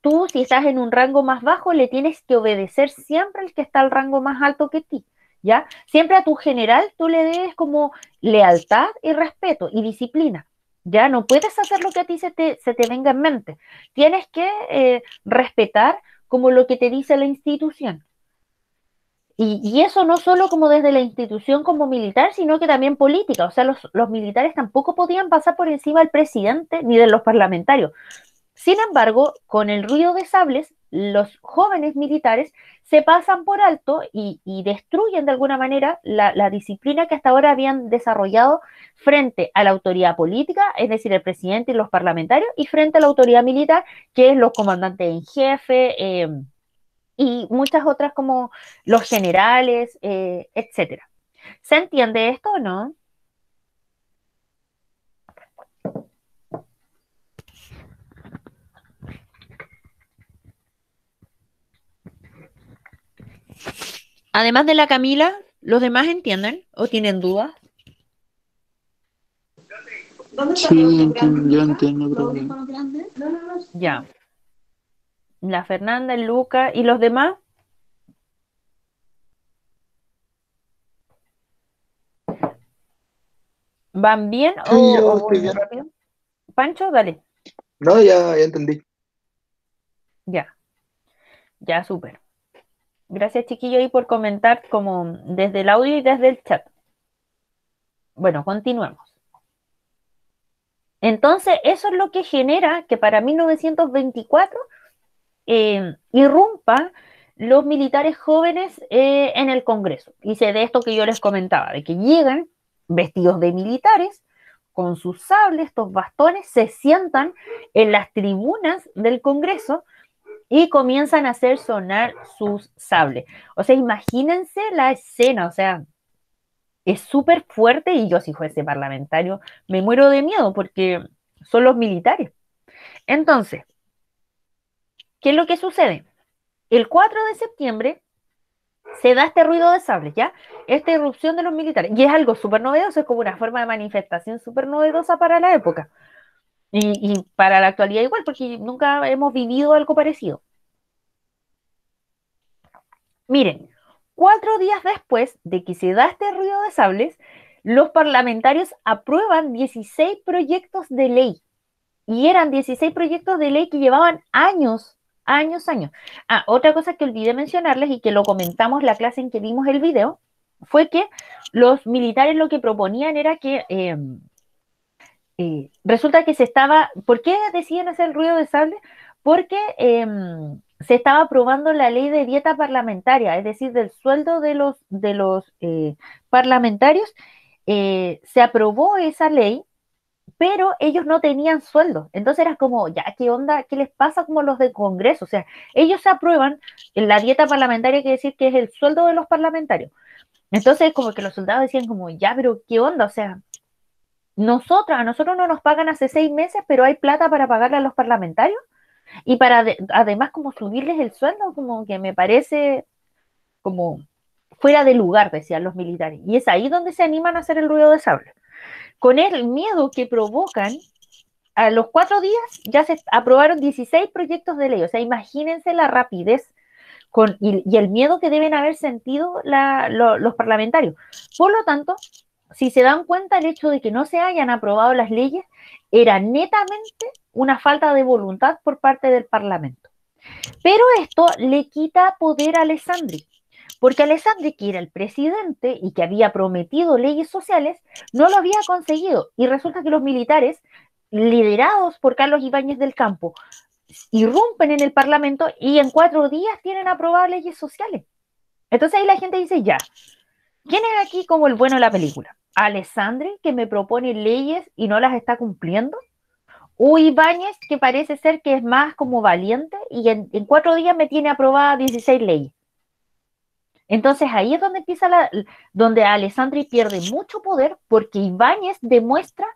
tú si estás en un rango más bajo, le tienes que obedecer siempre al que está al rango más alto que ti. ¿Ya? Siempre a tu general tú le debes como lealtad y respeto y disciplina. Ya no puedes hacer lo que a ti se te, se te venga en mente. Tienes que eh, respetar como lo que te dice la institución. Y, y, eso no solo como desde la institución como militar, sino que también política. O sea, los, los militares tampoco podían pasar por encima del presidente ni de los parlamentarios. Sin embargo, con el ruido de sables, los jóvenes militares se pasan por alto y, destruyen de alguna manera la, disciplina que hasta ahora habían desarrollado frente a la autoridad política, es decir, el presidente y los parlamentarios, y frente a la autoridad militar, que es los comandantes en jefe em, y muchas otras como los generales, eh, etcétera. ¿Se entiende esto o no? Además de la Camila, ¿los demás entienden o tienen dudas? Sí, entiendo, yo entiendo, creo que- Ya. La Fernanda, el Luca y los demás. ¿Van bien Sí, o, yo o estoy voy bien. rápido? Pancho, dale. No, ya, ya entendí. Ya. Ya, súper. Gracias, chiquillo, y por comentar como desde el audio y desde el chat. Bueno, continuemos. Entonces, eso es lo que genera que para 1924 eh, irrumpa los militares jóvenes eh, en el Congreso. Hice de esto que yo les comentaba, de que llegan vestidos de militares, con sus sables, estos bastones, se sientan en las tribunas del Congreso y comienzan a hacer sonar sus sables. O sea, imagínense la escena, o sea, es súper fuerte y yo si fuese parlamentario me muero de miedo porque son los militares. Entonces, ¿qué es lo que sucede? El 4 de septiembre se da este ruido de sables, ¿ya? Esta irrupción de los militares. Y es algo súper novedoso, es como una forma de manifestación súper novedosa para la época. Y, y para la actualidad igual, porque nunca hemos vivido algo parecido. Miren, cuatro días después de que se da este ruido de sables, los parlamentarios aprueban 16 proyectos de ley. Y eran 16 proyectos de ley que llevaban años, años, años. Ah, otra cosa que olvidé mencionarles y que lo comentamos la clase en que vimos el video, fue que los militares lo que proponían era que eh, eh, resulta que se estaba, ¿por qué decían hacer el ruido de sable? Porque eh, se estaba aprobando la ley de dieta parlamentaria, es decir, del sueldo de los, de los eh, parlamentarios. eh, se aprobó esa ley, pero ellos no tenían sueldo. Entonces era como, ya, ¿qué onda? ¿Qué les pasa como los del Congreso? O sea, ellos se aprueban la dieta parlamentaria, que decir que es el sueldo de los parlamentarios. Entonces, como que los soldados decían como, ya, pero ¿qué onda? O sea, nosotros, a nosotros no nos pagan hace seis meses, pero hay plata para pagarle a los parlamentarios y para de- además como subirles el sueldo, como que me parece como fuera de lugar, decían los militares. Y es ahí donde se animan a hacer el ruido de sable. Con el miedo que provocan, a los cuatro días ya se aprobaron 16 proyectos de ley. O sea, imagínense la rapidez con, y, el miedo que deben haber sentido los parlamentarios. Por lo tanto, si se dan cuenta, el hecho de que no se hayan aprobado las leyes era netamente una falta de voluntad por parte del Parlamento. Pero esto le quita poder a Alessandri, porque Alessandri, que era el presidente y que había prometido leyes sociales, no lo había conseguido. Y resulta que los militares, liderados por Carlos Ibáñez del Campo, irrumpen en el Parlamento y en cuatro días tienen aprobadas leyes sociales. Entonces ahí la gente dice, ya, ¿quién es aquí como el bueno de la película? ¿Alessandri, que me propone leyes y no las está cumpliendo? ¿O Ibáñez, que parece ser que es más como valiente y en, en cuatro días me tiene aprobadas 16 leyes? Entonces ahí es donde empieza la, donde Alessandri pierde mucho poder porque Ibáñez demuestra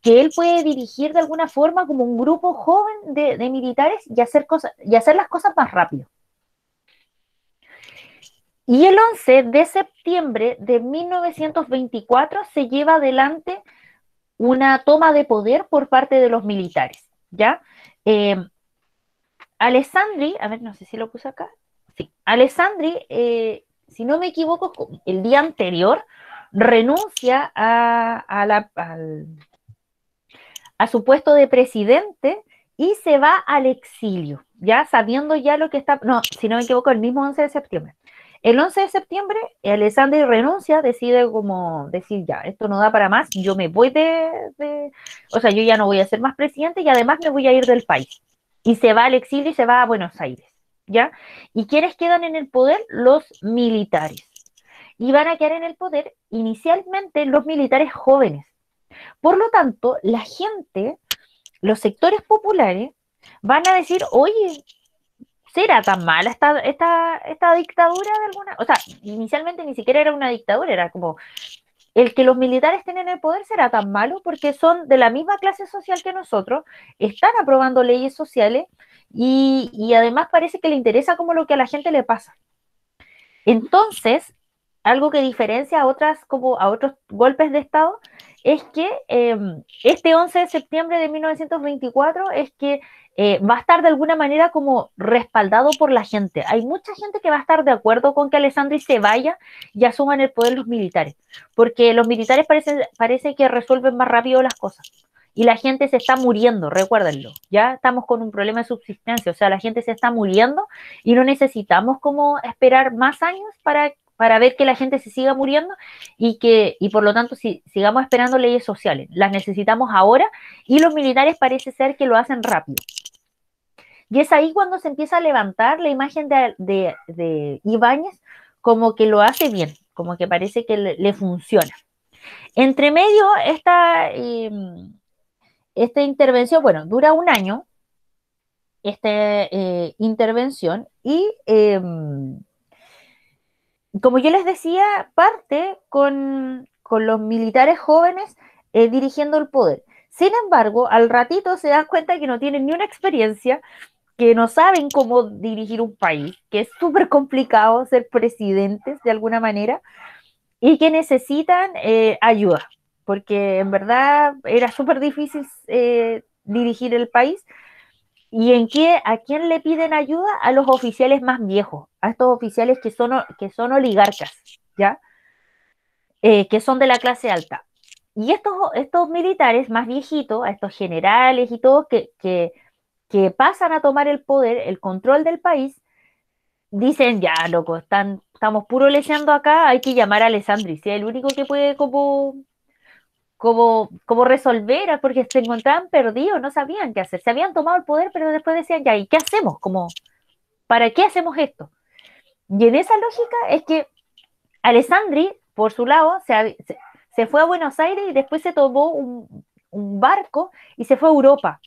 que él puede dirigir de alguna forma como un grupo joven de, de militares y hacer, cosas, y hacer las cosas más rápido. Y el 11 de septiembre de 1924 se lleva adelante una toma de poder por parte de los militares, ¿ya? Eh, Alessandri, a ver, no sé si lo puse acá. Sí, Alessandri, eh, si no me equivoco, el día anterior renuncia a, su puesto de presidente y se va al exilio, ya sabiendo ya lo que está, no, si no me equivoco, el mismo 11 de septiembre. El 11 de septiembre, Alessandri renuncia, decide como decir, ya, esto no da para más, yo me voy de, de, o sea, yo ya no voy a ser más presidente y además me voy a ir del país. Y se va al exilio y se va a Buenos Aires, ¿ya? ¿Y quiénes quedan en el poder? Los militares. Y van a quedar en el poder inicialmente los militares jóvenes. Por lo tanto, la gente, los sectores populares, van a decir, oye, ¿será tan mala esta, esta, esta dictadura de alguna? O sea, inicialmente ni siquiera era una dictadura, era como el que los militares tienen el poder será tan malo porque son de la misma clase social que nosotros, están aprobando leyes sociales y, y además parece que le interesa como lo que a la gente le pasa. Entonces, algo que diferencia a otras como a otros golpes de Estado es que eh, este 11 de septiembre de 1924 es que eh, va a estar de alguna manera como respaldado por la gente. Hay mucha gente que va a estar de acuerdo con que Alessandri se vaya y asuman el poder los militares, porque los militares parece, parece que resuelven más rápido las cosas. Y la gente se está muriendo, recuérdenlo. Ya estamos con un problema de subsistencia, o sea, la gente se está muriendo y no necesitamos como esperar más años para para ver que la gente se siga muriendo y que, y por lo tanto, si, sigamos esperando leyes sociales. Las necesitamos ahora y los militares parece ser que lo hacen rápido. Y es ahí cuando se empieza a levantar la imagen de, de, Ibáñez como que lo hace bien, como que parece que le, funciona. Entre medio, esta, em, esta intervención, bueno, dura un año, esta eh, intervención, y em, como yo les decía, parte con, los militares jóvenes eh, dirigiendo el poder. Sin embargo, al ratito se dan cuenta que no tienen ni una experiencia, que no saben cómo dirigir un país, que es súper complicado ser presidentes de alguna manera y que necesitan eh, ayuda, porque en verdad era súper difícil eh, dirigir el país ¿Y en qué, a quién le piden ayuda? A los oficiales más viejos, a estos oficiales que son, que son oligarcas, ¿ya? Eh, que son de la clase alta. Y estos, estos militares más viejitos, a estos generales y todos que, que, que pasan a tomar el poder, el control del país, dicen, ya, loco, están, estamos puro leseando acá, hay que llamar a Alessandri, si es el único que puede como como, resolver, porque se encontraban perdidos, no sabían qué hacer. Se habían tomado el poder, pero después decían, ya, ¿y qué hacemos? Como, ¿Para qué hacemos esto? Y en esa lógica es que Alessandri, por su lado, se, se, fue a Buenos Aires y después se tomó un, un barco y se fue a Europa.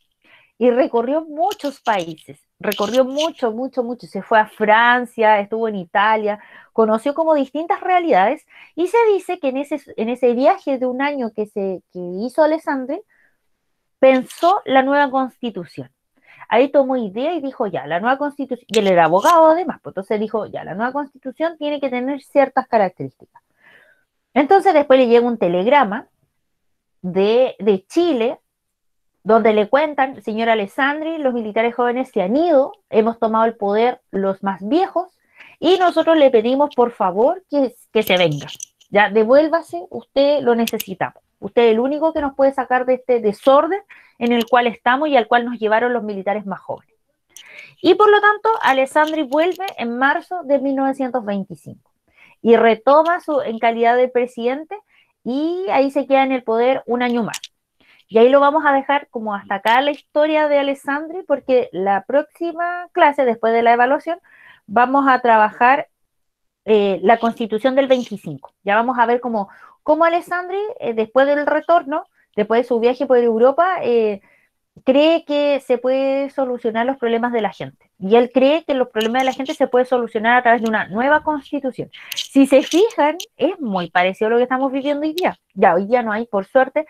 Y recorrió muchos países recorrió mucho, mucho, mucho. Se fue a Francia, estuvo en Italia, conoció como distintas realidades y se dice que en ese, en ese viaje de un año que, se, que hizo Alessandri, pensó la nueva constitución. Ahí tomó idea y dijo, ya, la nueva constitución, y él era abogado además, pues entonces dijo, ya, la nueva constitución tiene que tener ciertas características. Entonces después le llega un telegrama de, de Chile donde le cuentan, señora Alessandri, los militares jóvenes se han ido, hemos tomado el poder los más viejos y nosotros le pedimos por favor que, que se venga. Ya, devuélvase, usted lo necesitamos. Usted es el único que nos puede sacar de este desorden en el cual estamos y al cual nos llevaron los militares más jóvenes. Y por lo tanto, Alessandri vuelve en marzo de 1925 y retoma su, en calidad de presidente y ahí se queda en el poder un año más. Y ahí lo vamos a dejar como hasta acá la historia de Alessandri, porque la próxima clase, después de la evaluación, vamos a trabajar eh, la constitución del 25. Ya vamos a ver cómo, cómo Alessandri, eh, después del retorno, después de su viaje por Europa, eh, cree que se puede solucionar los problemas de la gente. Y él cree que los problemas de la gente se puede solucionar a través de una nueva constitución. Si se fijan, es muy parecido a lo que estamos viviendo hoy día. Ya hoy día no hay, por suerte,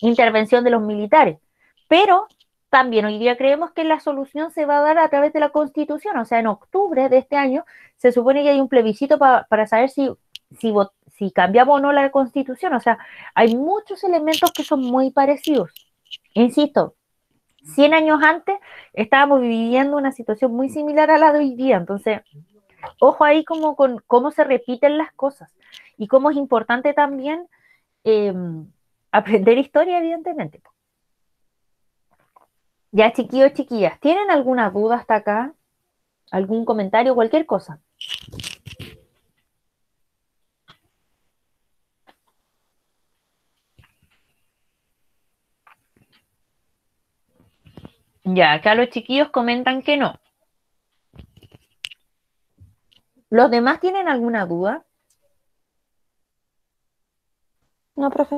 intervención de los militares. Pero también hoy día creemos que la solución se va a dar a través de la constitución. O sea, en octubre de este año se supone que hay un plebiscito para saber si, si, si cambiamos o no la constitución. O sea, hay muchos elementos que son muy parecidos. Insisto, 100 años antes estábamos viviendo una situación muy similar a la de hoy día. Entonces, ojo ahí como con cómo se repiten las cosas y cómo es importante también em, aprender historia, evidentemente. Ya, chiquillos, chiquillas, ¿tienen alguna duda hasta acá? ¿Algún comentario? Cualquier cosa. Ya, acá los chiquillos comentan que no. ¿Los demás tienen alguna duda? No, profe.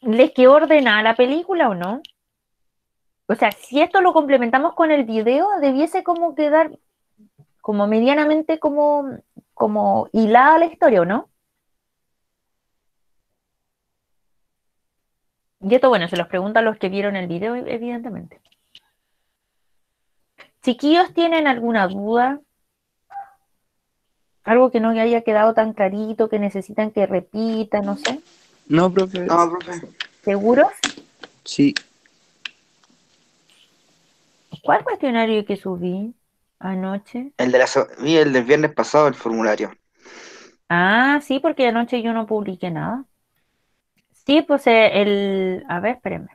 ¿Les quedó ordenada la película o no? o sea, si esto lo complementamos con el video, debiese como quedar como medianamente como, como hilada la historia, ¿o no? Y esto, bueno, se los pregunto a los que vieron el video, evidentemente. Chiquillos, ¿tienen alguna duda? Algo que no haya quedado tan clarito, que necesitan que repita, no sé. No, profe. No, profe. ¿Seguros? Sí. ¿Cuál cuestionario que subí anoche? El de la so- vi el del viernes pasado, el formulario. Ah, sí, porque anoche yo no publiqué nada. Sí, pues eh, el... A ver, espérenme.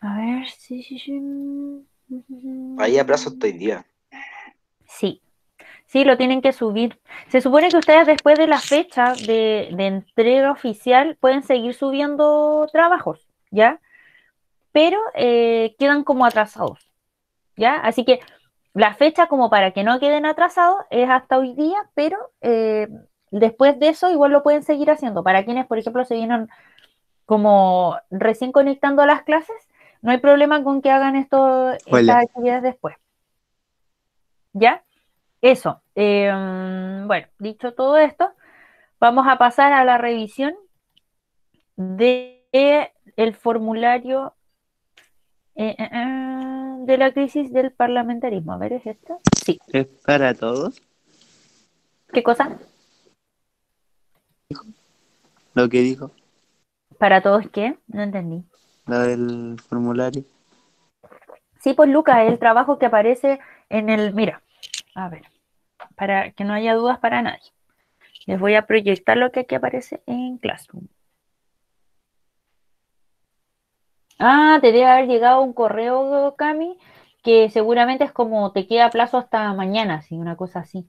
A ver, sí, sí, sí. Ahí a plazo estoy día. Sí, sí, lo tienen que subir. Se supone que ustedes después de la fecha de, de entrega oficial pueden seguir subiendo trabajos, ¿ya? Pero eh, quedan como atrasados, ¿ya? Así que la fecha como para que no queden atrasados es hasta hoy día, pero eh, después de eso igual lo pueden seguir haciendo. Para quienes, por ejemplo, se vienen como recién conectando a las clases, no hay problema con que hagan esto, estas actividades después. ¿Ya? Eso. eh, bueno, dicho todo esto, vamos a pasar a la revisión de el formulario eh, eh, eh, de la crisis del parlamentarismo. A ver, ¿es esto? Sí. ¿Es para todos ¿Qué cosa? Lo que dijo? ¿Para todos qué? No entendí. Lo del formulario. Sí, pues Lucas, el trabajo que aparece en el... Mira, a ver, para que no haya dudas para nadie. Les voy a proyectar lo que aquí aparece en Classroom. Ah, te debe haber llegado un correo, Cami, que seguramente es como te queda plazo hasta mañana, sí, una cosa así.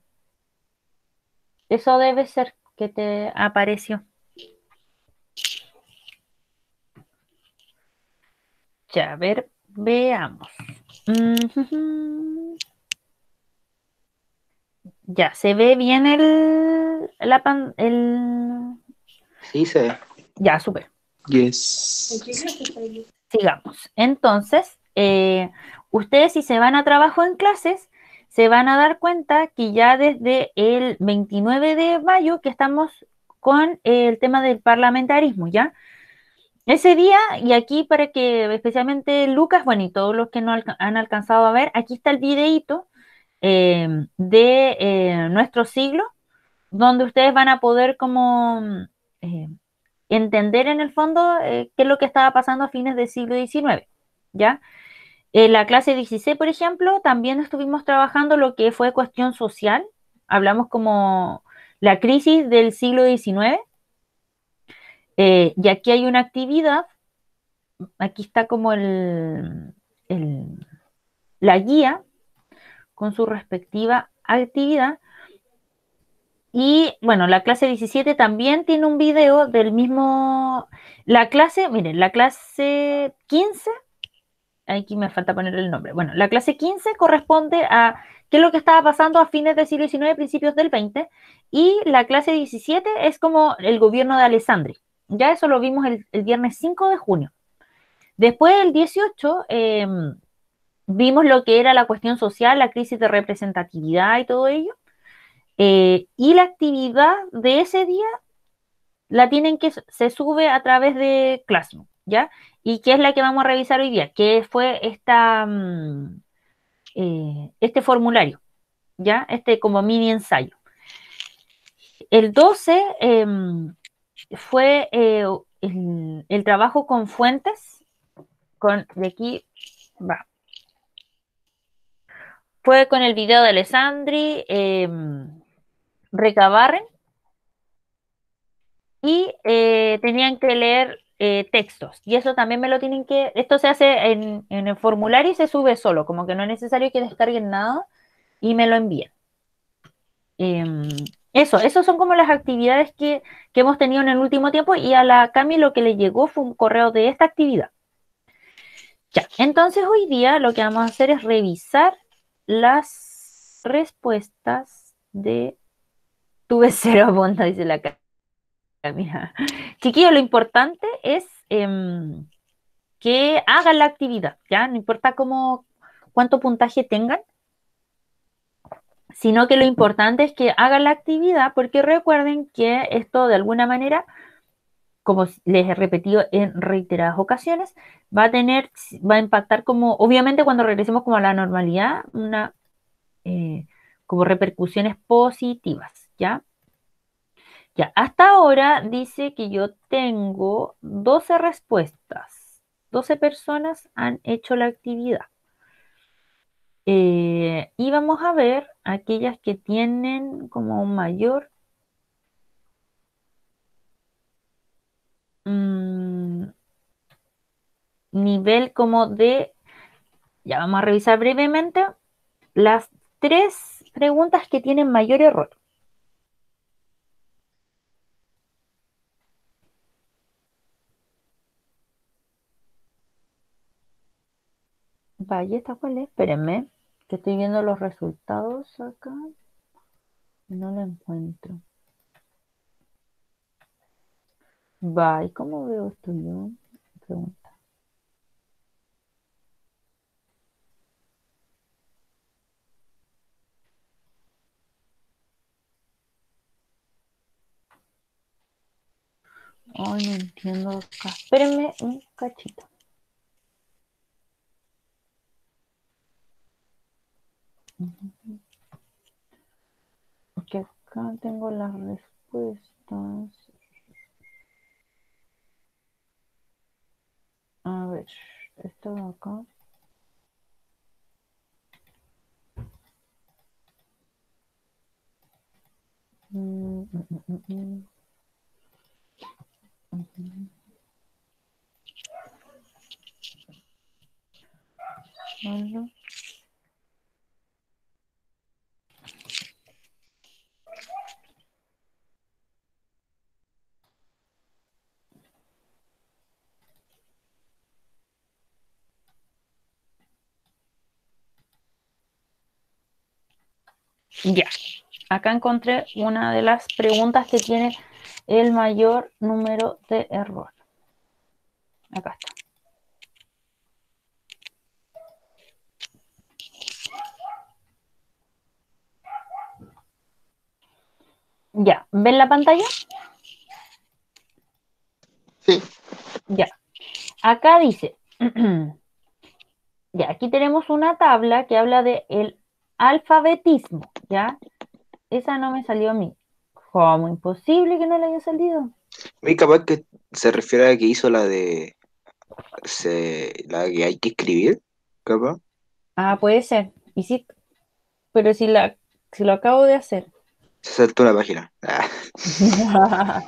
Eso debe ser que te apareció. Ya, a ver, veamos. Ya, se ve bien el, la pan- el... Sí, se ve. Ya, súper. Yes. Sigamos. Entonces, eh, ustedes si se van a trabajo en clases, se van a dar cuenta que ya desde el 29 de mayo que estamos con el tema del parlamentarismo, ¿ya? Ese día, y aquí para que especialmente Lucas, bueno, y todos los que no han alcanzado a ver, aquí está el videíto eh, de eh, nuestro siglo, donde ustedes van a poder como eh, entender en el fondo qué es lo que estaba pasando a fines del siglo XIX, ¿ya? En la clase 16, por ejemplo, también estuvimos trabajando lo que fue cuestión social, hablamos como la crisis del siglo XIX, eh, y aquí hay una actividad, aquí está como el, el- la guía con su respectiva actividad. Y bueno, la clase 17 también tiene un video del mismo, la clase, miren, la clase 15, aquí me falta poner el nombre. Bueno, la clase 15 corresponde a qué es lo que estaba pasando a fines del siglo XIX, principios del XX, y la clase 17 es como el gobierno de Alessandri. Ya eso lo vimos el, viernes 5 de junio. Después del 18, eh, vimos lo que era la cuestión social, la crisis de representatividad y todo ello. Eh, y la actividad de ese día la tienen que se sube a través de Classroom, ¿ya? Y que es la que vamos a revisar hoy día, que fue esta, mm, eh, este formulario, ¿ya? Este como mini ensayo. El 12 em, fue eh, el, el trabajo con fuentes, con, de aquí va. Fue con el video de Alessandri, em, Recabarren, y eh, tenían que leer eh, textos. Y eso también me lo tienen que, esto se hace en, en el formulario y se sube solo, como que no es necesario que descarguen nada y me lo envíen. Em, eso, eso son como las actividades que, que hemos tenido en el último tiempo y a la Cami lo que le llegó fue un correo de esta actividad. Ya, entonces hoy día lo que vamos a hacer es revisar las respuestas de tuve cero puntos, (laughs) dice la Cami. Chiquillo, lo importante es em, que hagan la actividad, ¿ya? No importa cómo, cuánto puntaje tengan, sino que lo importante es que hagan la actividad porque recuerden que esto de alguna manera, como les he repetido en reiteradas ocasiones, va a tener, va a impactar como, obviamente cuando regresemos como a la normalidad, una, eh, como repercusiones positivas, ¿ya? Ya, hasta ahora dice que yo tengo 12 respuestas. 12 personas han hecho la actividad. Eh, y vamos a ver aquellas que tienen como un mayor mm, nivel como de, ya vamos a revisar brevemente las tres preguntas que tienen mayor error. Vaya, ¿esta cuál es? Espérenme, que estoy viendo los resultados acá. No lo encuentro. Vaya, ¿cómo veo esto yo? Pregunta. Ay, no entiendo acá. Espérenme un cachito. Porque acá tengo las respuestas. A ver, esto de acá. Mm, mm, mm, mm. Bueno. Ya, acá encontré una de las preguntas que tiene el mayor número de error. Acá está. Ya, ¿ven la pantalla? Sí. Ya. Acá dice, (clears throat) ya, aquí tenemos una tabla que habla de el alfabetismo, ¿ya? Esa no me salió a mí. ¿Cómo? Imposible que no le haya salido. Muy capaz que se refiere a que hizo la de se- la que hay que escribir, capaz. Ah, puede ser. Y sí, pero si la, si lo acabo de hacer. Se saltó la página. Ah, (laughs)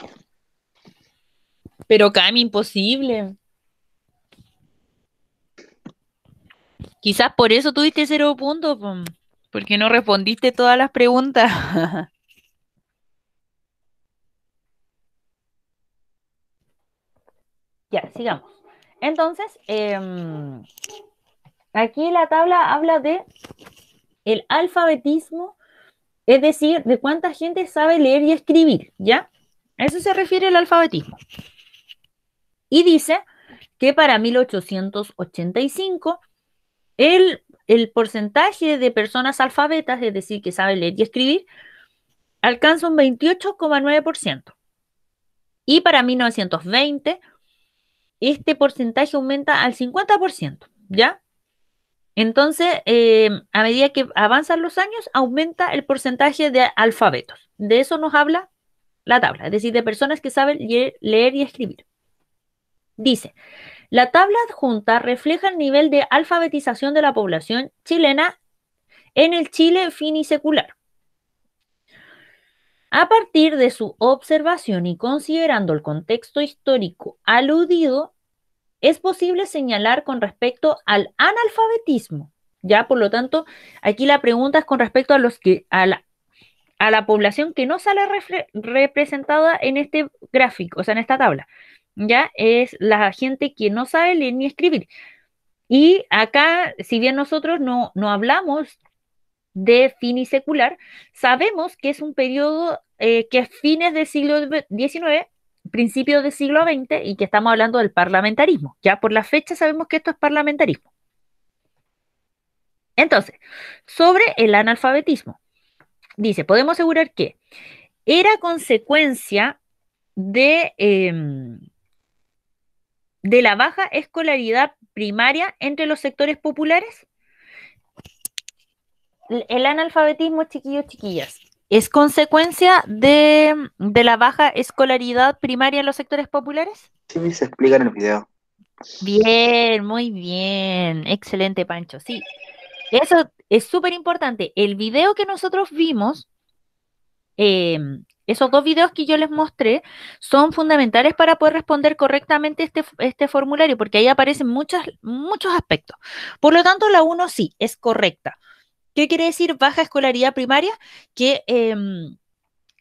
Pero Cami, imposible. Quizás por eso tuviste cero puntos, pom, porque no respondiste todas las preguntas. (laughs) Ya, sigamos. Entonces, em, aquí la tabla habla de el alfabetismo, es decir, de cuánta gente sabe leer y escribir, ¿ya? A eso se refiere el alfabetismo. Y dice que para 1885 el, el porcentaje de personas alfabetas, es decir, que saben leer y escribir, alcanza un 28,9%. Y para 1920 este porcentaje aumenta al 50%, ¿ya? Entonces, eh, a medida que avanzan los años, aumenta el porcentaje de alfabetos. De eso nos habla la tabla, es decir, de personas que saben leer, leer y escribir. Dice, la tabla adjunta refleja el nivel de alfabetización de la población chilena en el Chile finisecular. A partir de su observación y considerando el contexto histórico aludido, es posible señalar con respecto al analfabetismo. Ya, por lo tanto, aquí la pregunta es con respecto a los que a la, a la población que no sale representada en este gráfico, o sea, en esta tabla. Ya es la gente que no sabe leer ni escribir. Y acá, si bien nosotros no, no hablamos de finisecular, sabemos que es un periodo eh, que a fines del siglo XIX principios del siglo XX y que estamos hablando del parlamentarismo. Ya por la fecha sabemos que esto es parlamentarismo. Entonces, sobre el analfabetismo, dice, podemos asegurar que era consecuencia de, em, de la baja escolaridad primaria entre los sectores populares. El- analfabetismo, chiquillos, chiquillas, ¿es consecuencia de, de la baja escolaridad primaria en los sectores populares? Sí, se explica en el video. Bien, muy bien. Excelente, Pancho. Sí, eso es súper importante. El video que nosotros vimos, eh, esos dos videos que yo les mostré, son fundamentales para poder responder correctamente este, este formulario, porque ahí aparecen muchos aspectos. Por lo tanto, la 1 sí, es correcta. ¿Qué quiere decir baja escolaridad primaria? Que em,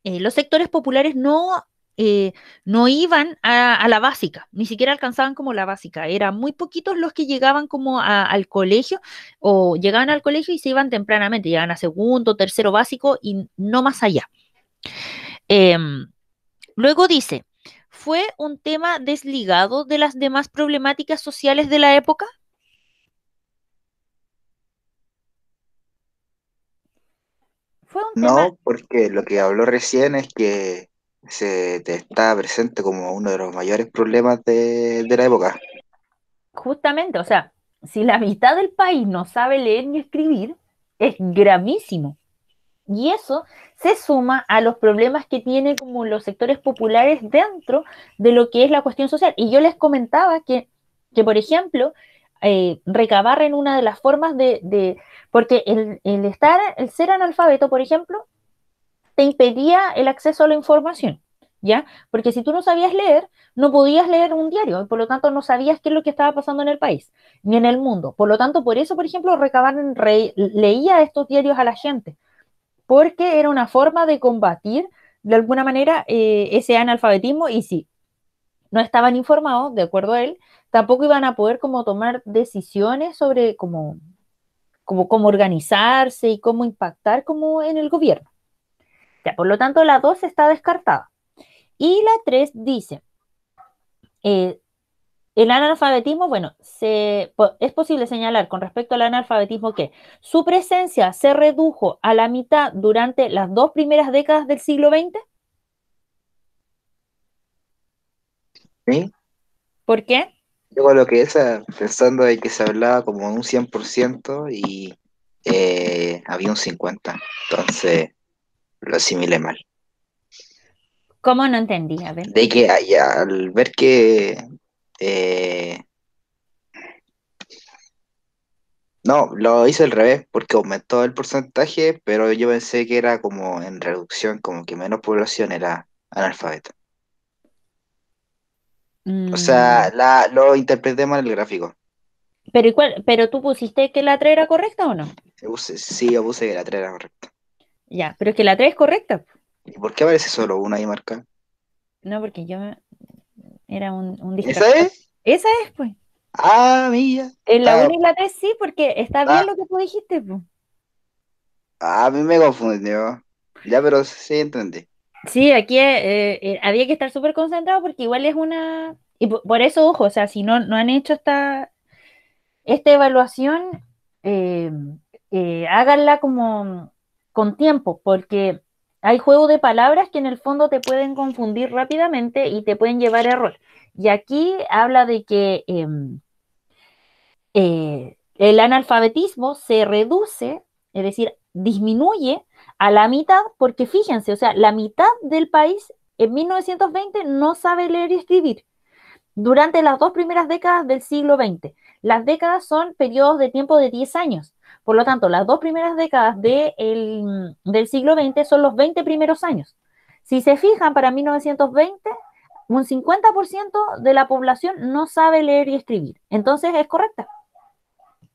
eh, los sectores populares no, eh, no iban a, la básica, ni siquiera alcanzaban como la básica. Eran muy poquitos los que llegaban como al colegio o llegaban al colegio y se iban tempranamente, llegaban a segundo, tercero básico y no más allá. Em, luego dice, ¿fue un tema desligado de las demás problemáticas sociales de la época? Fue un tema... No, porque lo que habló recién es que se te está presente como uno de los mayores problemas de, de la época. Justamente, o sea, si la mitad del país no sabe leer ni escribir, es gravísimo. Y eso se suma a los problemas que tienen como los sectores populares dentro de lo que es la cuestión social. Y yo les comentaba que, que por ejemplo, eh, recabar en una de las formas de, de porque el, el estar, el ser analfabeto, por ejemplo, te impedía el acceso a la información, ¿ya? Porque si tú no sabías leer, no podías leer un diario, y por lo tanto no sabías qué es lo que estaba pasando en el país, ni en el mundo. Por lo tanto, por eso, por ejemplo, recabar re, leía estos diarios a la gente, porque era una forma de combatir de alguna manera eh, ese analfabetismo y si no estaban informados, de acuerdo a él, tampoco iban a poder como tomar decisiones sobre cómo, cómo, cómo organizarse y cómo impactar como en el gobierno. Ya, por lo tanto, la 2 está descartada. Y la 3 dice, eh, el analfabetismo, bueno, se, es posible señalar con respecto al analfabetismo que su presencia se redujo a la mitad durante las dos primeras décadas del siglo XX. ¿Sí? ¿Por qué? Yo coloqué esa pensando de que se hablaba como un 100% y eh, había un 50%. Entonces lo asimilé mal. ¿Cómo no entendí? A ver. De que al ver que eh, no, lo hice al revés, porque aumentó el porcentaje, pero yo pensé que era como en reducción, como que menos población era analfabeta. Mm, O sea, la, lo interpreté mal el gráfico. pero, ¿y cuál- pero tú pusiste que la 3 era correcta o no? Sí, yo puse que la 3 era correcta. Ya, pero es que la 3 es correcta. ¿Y por qué aparece solo una ahí marcada? No, porque yo me- era un, un ¿Esa es? Esa es, pues. Ah, mía. En la Ah. 1 y la 3 sí, porque está Ah. bien lo que tú dijiste, pues. Ah, a mí me confundió. Ya, pero sí entendí. Sí, aquí eh, eh, había que estar súper concentrado porque igual es una... Y po- por, eso, ojo, o sea, si no, no han hecho esta, esta evaluación, eh, háganla como con tiempo, porque hay juego de palabras que en el fondo te pueden confundir rápidamente y te pueden llevar a error. Y aquí habla de que em, eh, el analfabetismo se reduce, es decir, disminuye a la mitad, porque fíjense, o sea, la mitad del país en 1920 no sabe leer y escribir. Durante las dos primeras décadas del siglo XX, las décadas son periodos de tiempo de 10 años. Por lo tanto, las dos primeras décadas de el- del siglo XX son los 20 primeros años. Si se fijan, para 1920, un 50% de la población no sabe leer y escribir. Entonces es correcta.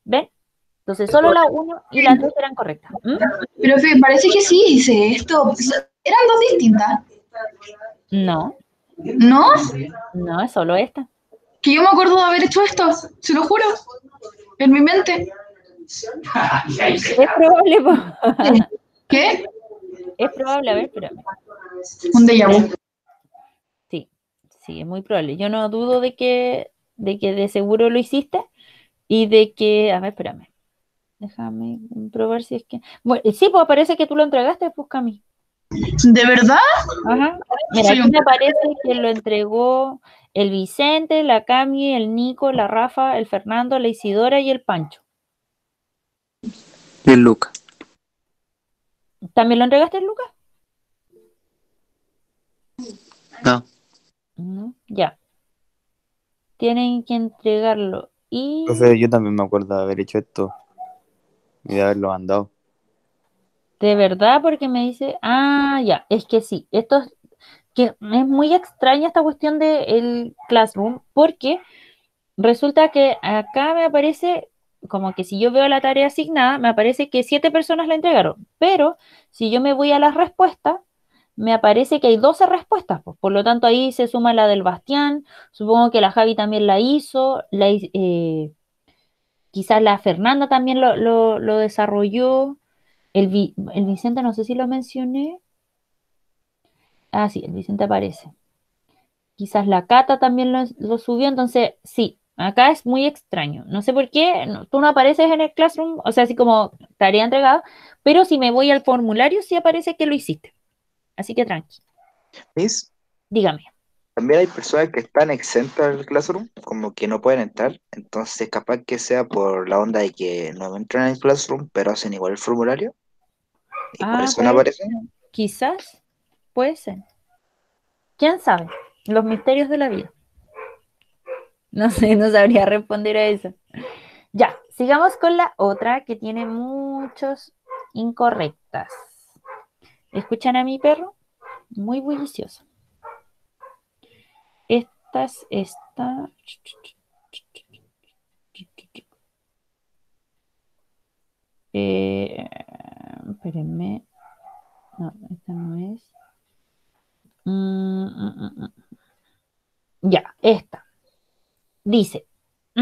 ¿Ven? Entonces solo la 1 y la 3 eran correctas. ¿Mm? Pero parece que sí dice esto. Eran dos distintas, No, ¿no? no es solo esta. Que yo me acuerdo de haber hecho esto, se lo juro. En mi mente. (laughs) Es probable. (laughs) ¿Qué? es probable, a ver, espérame. Un déjà vu. Sí, sí, es muy probable. Yo no dudo de que, de que de seguro lo hiciste y de que, a ver, espérame. Déjame probar si es que. Bueno, sí, pues parece que tú lo entregaste, pues Cami. ¿De verdad? Ajá. Mira, aquí me parece que lo entregó el Vicente, la Cami, el Nico, la Rafa, el Fernando, la Isidora y el Pancho. Y el Luca. ¿También lo entregaste, Lucas? No. No, ya. Tienen que entregarlo. Y Profe, yo también me acuerdo de haber hecho esto y de haberlo mandado. de verdad, porque me dice, ah, ya, es que sí, esto es que es muy extraña esta cuestión del Classroom, porque resulta que acá me aparece como que si yo veo la tarea asignada, me aparece que siete personas la entregaron, pero si yo me voy a las respuestas, me aparece que hay 12 respuestas, pues, por lo tanto ahí se suma la del Bastián, supongo que la Javi también la hizo, la, eh, quizás la Fernanda también lo, lo- desarrolló, el, Vi- el Vicente no sé si lo mencioné, ah sí, el Vicente aparece, quizás la Cata también lo subió, entonces sí, acá es muy extraño, no sé por qué, no- tú no apareces en el Classroom, o sea, así como tarea entregada, pero si me voy al formulario sí aparece que lo hiciste, así que tranqui, Miss, dígame. también hay personas que están exentas del Classroom, como que no pueden entrar, entonces capaz que sea por la onda de que no entran en el Classroom, pero hacen igual el formulario. Y por Ah, eso no aparecen. Quizás, puede ser. ¿Quién sabe? Los misterios de la vida. No sé, no sabría responder a eso. Ya, sigamos con la otra que tiene muchos incorrectas. ¿Escuchan a mi perro? Muy bullicioso. Esta es esta. Eh, espérenme. No, esta no es. Mm, mm, mm. Ya, esta. Dice. (clears throat)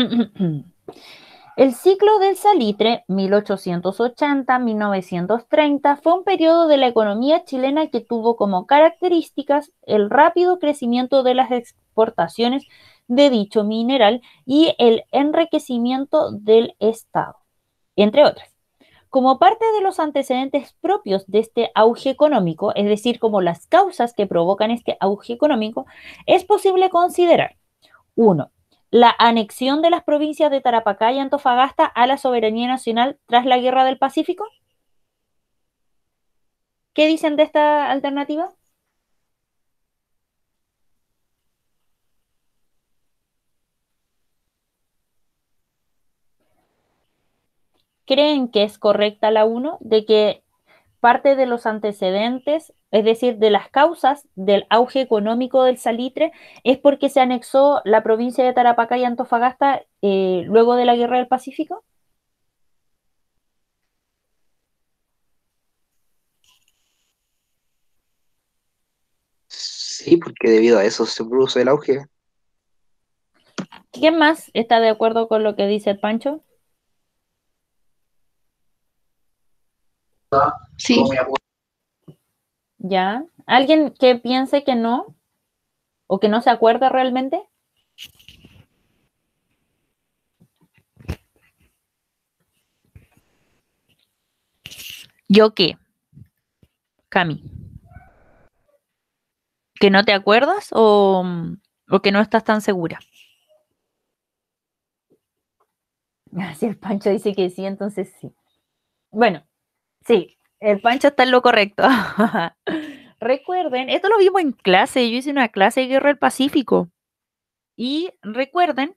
El ciclo del salitre 1880-1930 fue un periodo de la economía chilena que tuvo como características el rápido crecimiento de las exportaciones de dicho mineral y el enriquecimiento del Estado, entre otras. Como parte de los antecedentes propios de este auge económico, es decir, como las causas que provocan este auge económico, es posible considerar 1. La anexión de las provincias de Tarapacá y Antofagasta a la soberanía nacional tras la Guerra del Pacífico. ¿Qué dicen de esta alternativa? ¿Creen que es correcta la 1? De que parte de los antecedentes, es decir, de las causas del auge económico del salitre, es porque se anexó la provincia de Tarapacá y Antofagasta eh, luego de la Guerra del Pacífico. Sí, porque debido a eso se produce el auge. ¿Quién más está de acuerdo con lo que dice el Pancho? Sí. ¿Ya? ¿Alguien que piense que no? ¿O que no se acuerda realmente? ¿Yo qué? Cami. ¿Que no te acuerdas o, o que no estás tan segura? Ah, (laughs) Si el Pancho dice que sí, entonces sí. Bueno, sí, el Pancho está en lo correcto. (laughs) Recuerden, esto lo vimos en clase, yo hice una clase de Guerra del Pacífico. Y recuerden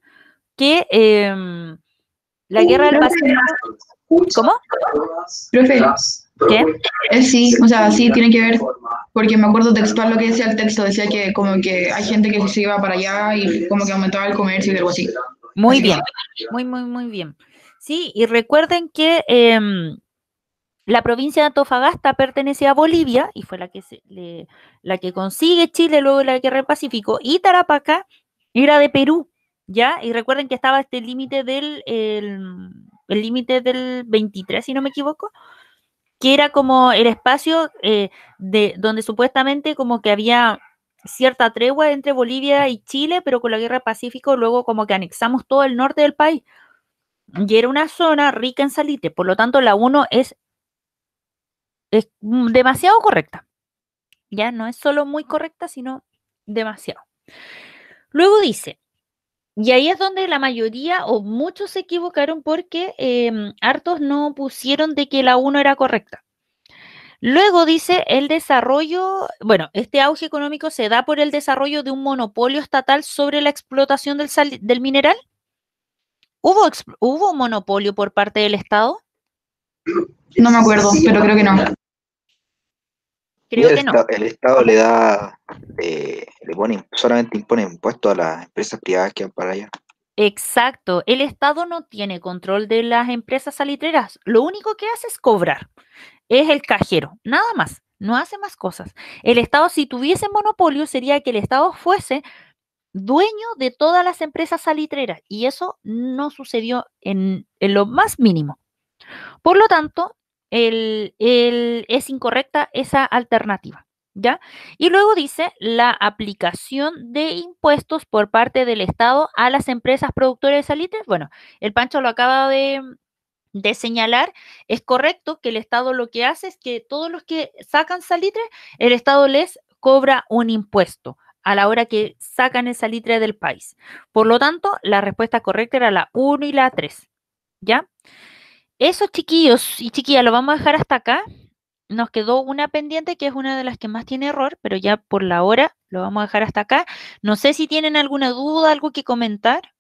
que em, la Guerra del Pacífico... ¿Cómo? Profe, ¿Qué? eh, sí, o sea, sí, tiene que ver, porque me acuerdo textual lo que decía el texto, decía que como que hay gente que se iba para allá y como que aumentaba el comercio y algo así. Muy Así bien, muy, muy, muy bien. Sí, y recuerden que em, la provincia de Antofagasta pertenecía a Bolivia y fue la que, la que consigue Chile luego de la Guerra del Pacífico, y Tarapacá era de Perú, ¿ya? Y recuerden que estaba este límite del el, el límite del 23, si no me equivoco, que era como el espacio eh, de donde supuestamente como que había cierta tregua entre Bolivia y Chile, pero con la guerra del Pacífico luego como que anexamos todo el norte del país. Y era una zona rica en salitre, por lo tanto la 1 es, es mm, demasiado correcta. Ya no es solo muy correcta, sino demasiado. Luego dice, y ahí es donde la mayoría o muchos se equivocaron porque em, hartos no pusieron de que la 1 era correcta. Luego dice el desarrollo, bueno, este auge económico se da por el desarrollo de un monopolio estatal sobre la explotación del, sal- del mineral. ¿Hubo, ¿Hubo monopolio por parte del Estado? No me acuerdo, pero creo que no. Creo el, que no. Estado, el Estado le da, eh, le pone, solamente impone impuestos a las empresas privadas que van para allá. Exacto. El Estado no tiene control de las empresas salitreras. Lo único que hace es cobrar. Es el cajero, nada más. No hace más cosas. El Estado, si tuviese monopolio, sería que el Estado fuese dueño de todas las empresas salitreras. Y eso no sucedió en, en lo más mínimo. Por lo tanto, es incorrecta esa alternativa. ¿Ya? Y luego dice la aplicación de impuestos por parte del Estado a las empresas productoras de salitres. Bueno, el Pancho lo acaba de, de señalar. Es correcto que el Estado lo que hace es que todos los que sacan salitre, el Estado les cobra un impuesto a la hora que sacan el salitre del país. Por lo tanto, la respuesta correcta era la 1 y la 3. ¿Ya? Eso, chiquillos y chiquillas, lo vamos a dejar hasta acá. Nos quedó una pendiente que es una de las que más tiene error, pero ya por la hora lo vamos a dejar hasta acá. No sé si tienen alguna duda, algo que comentar.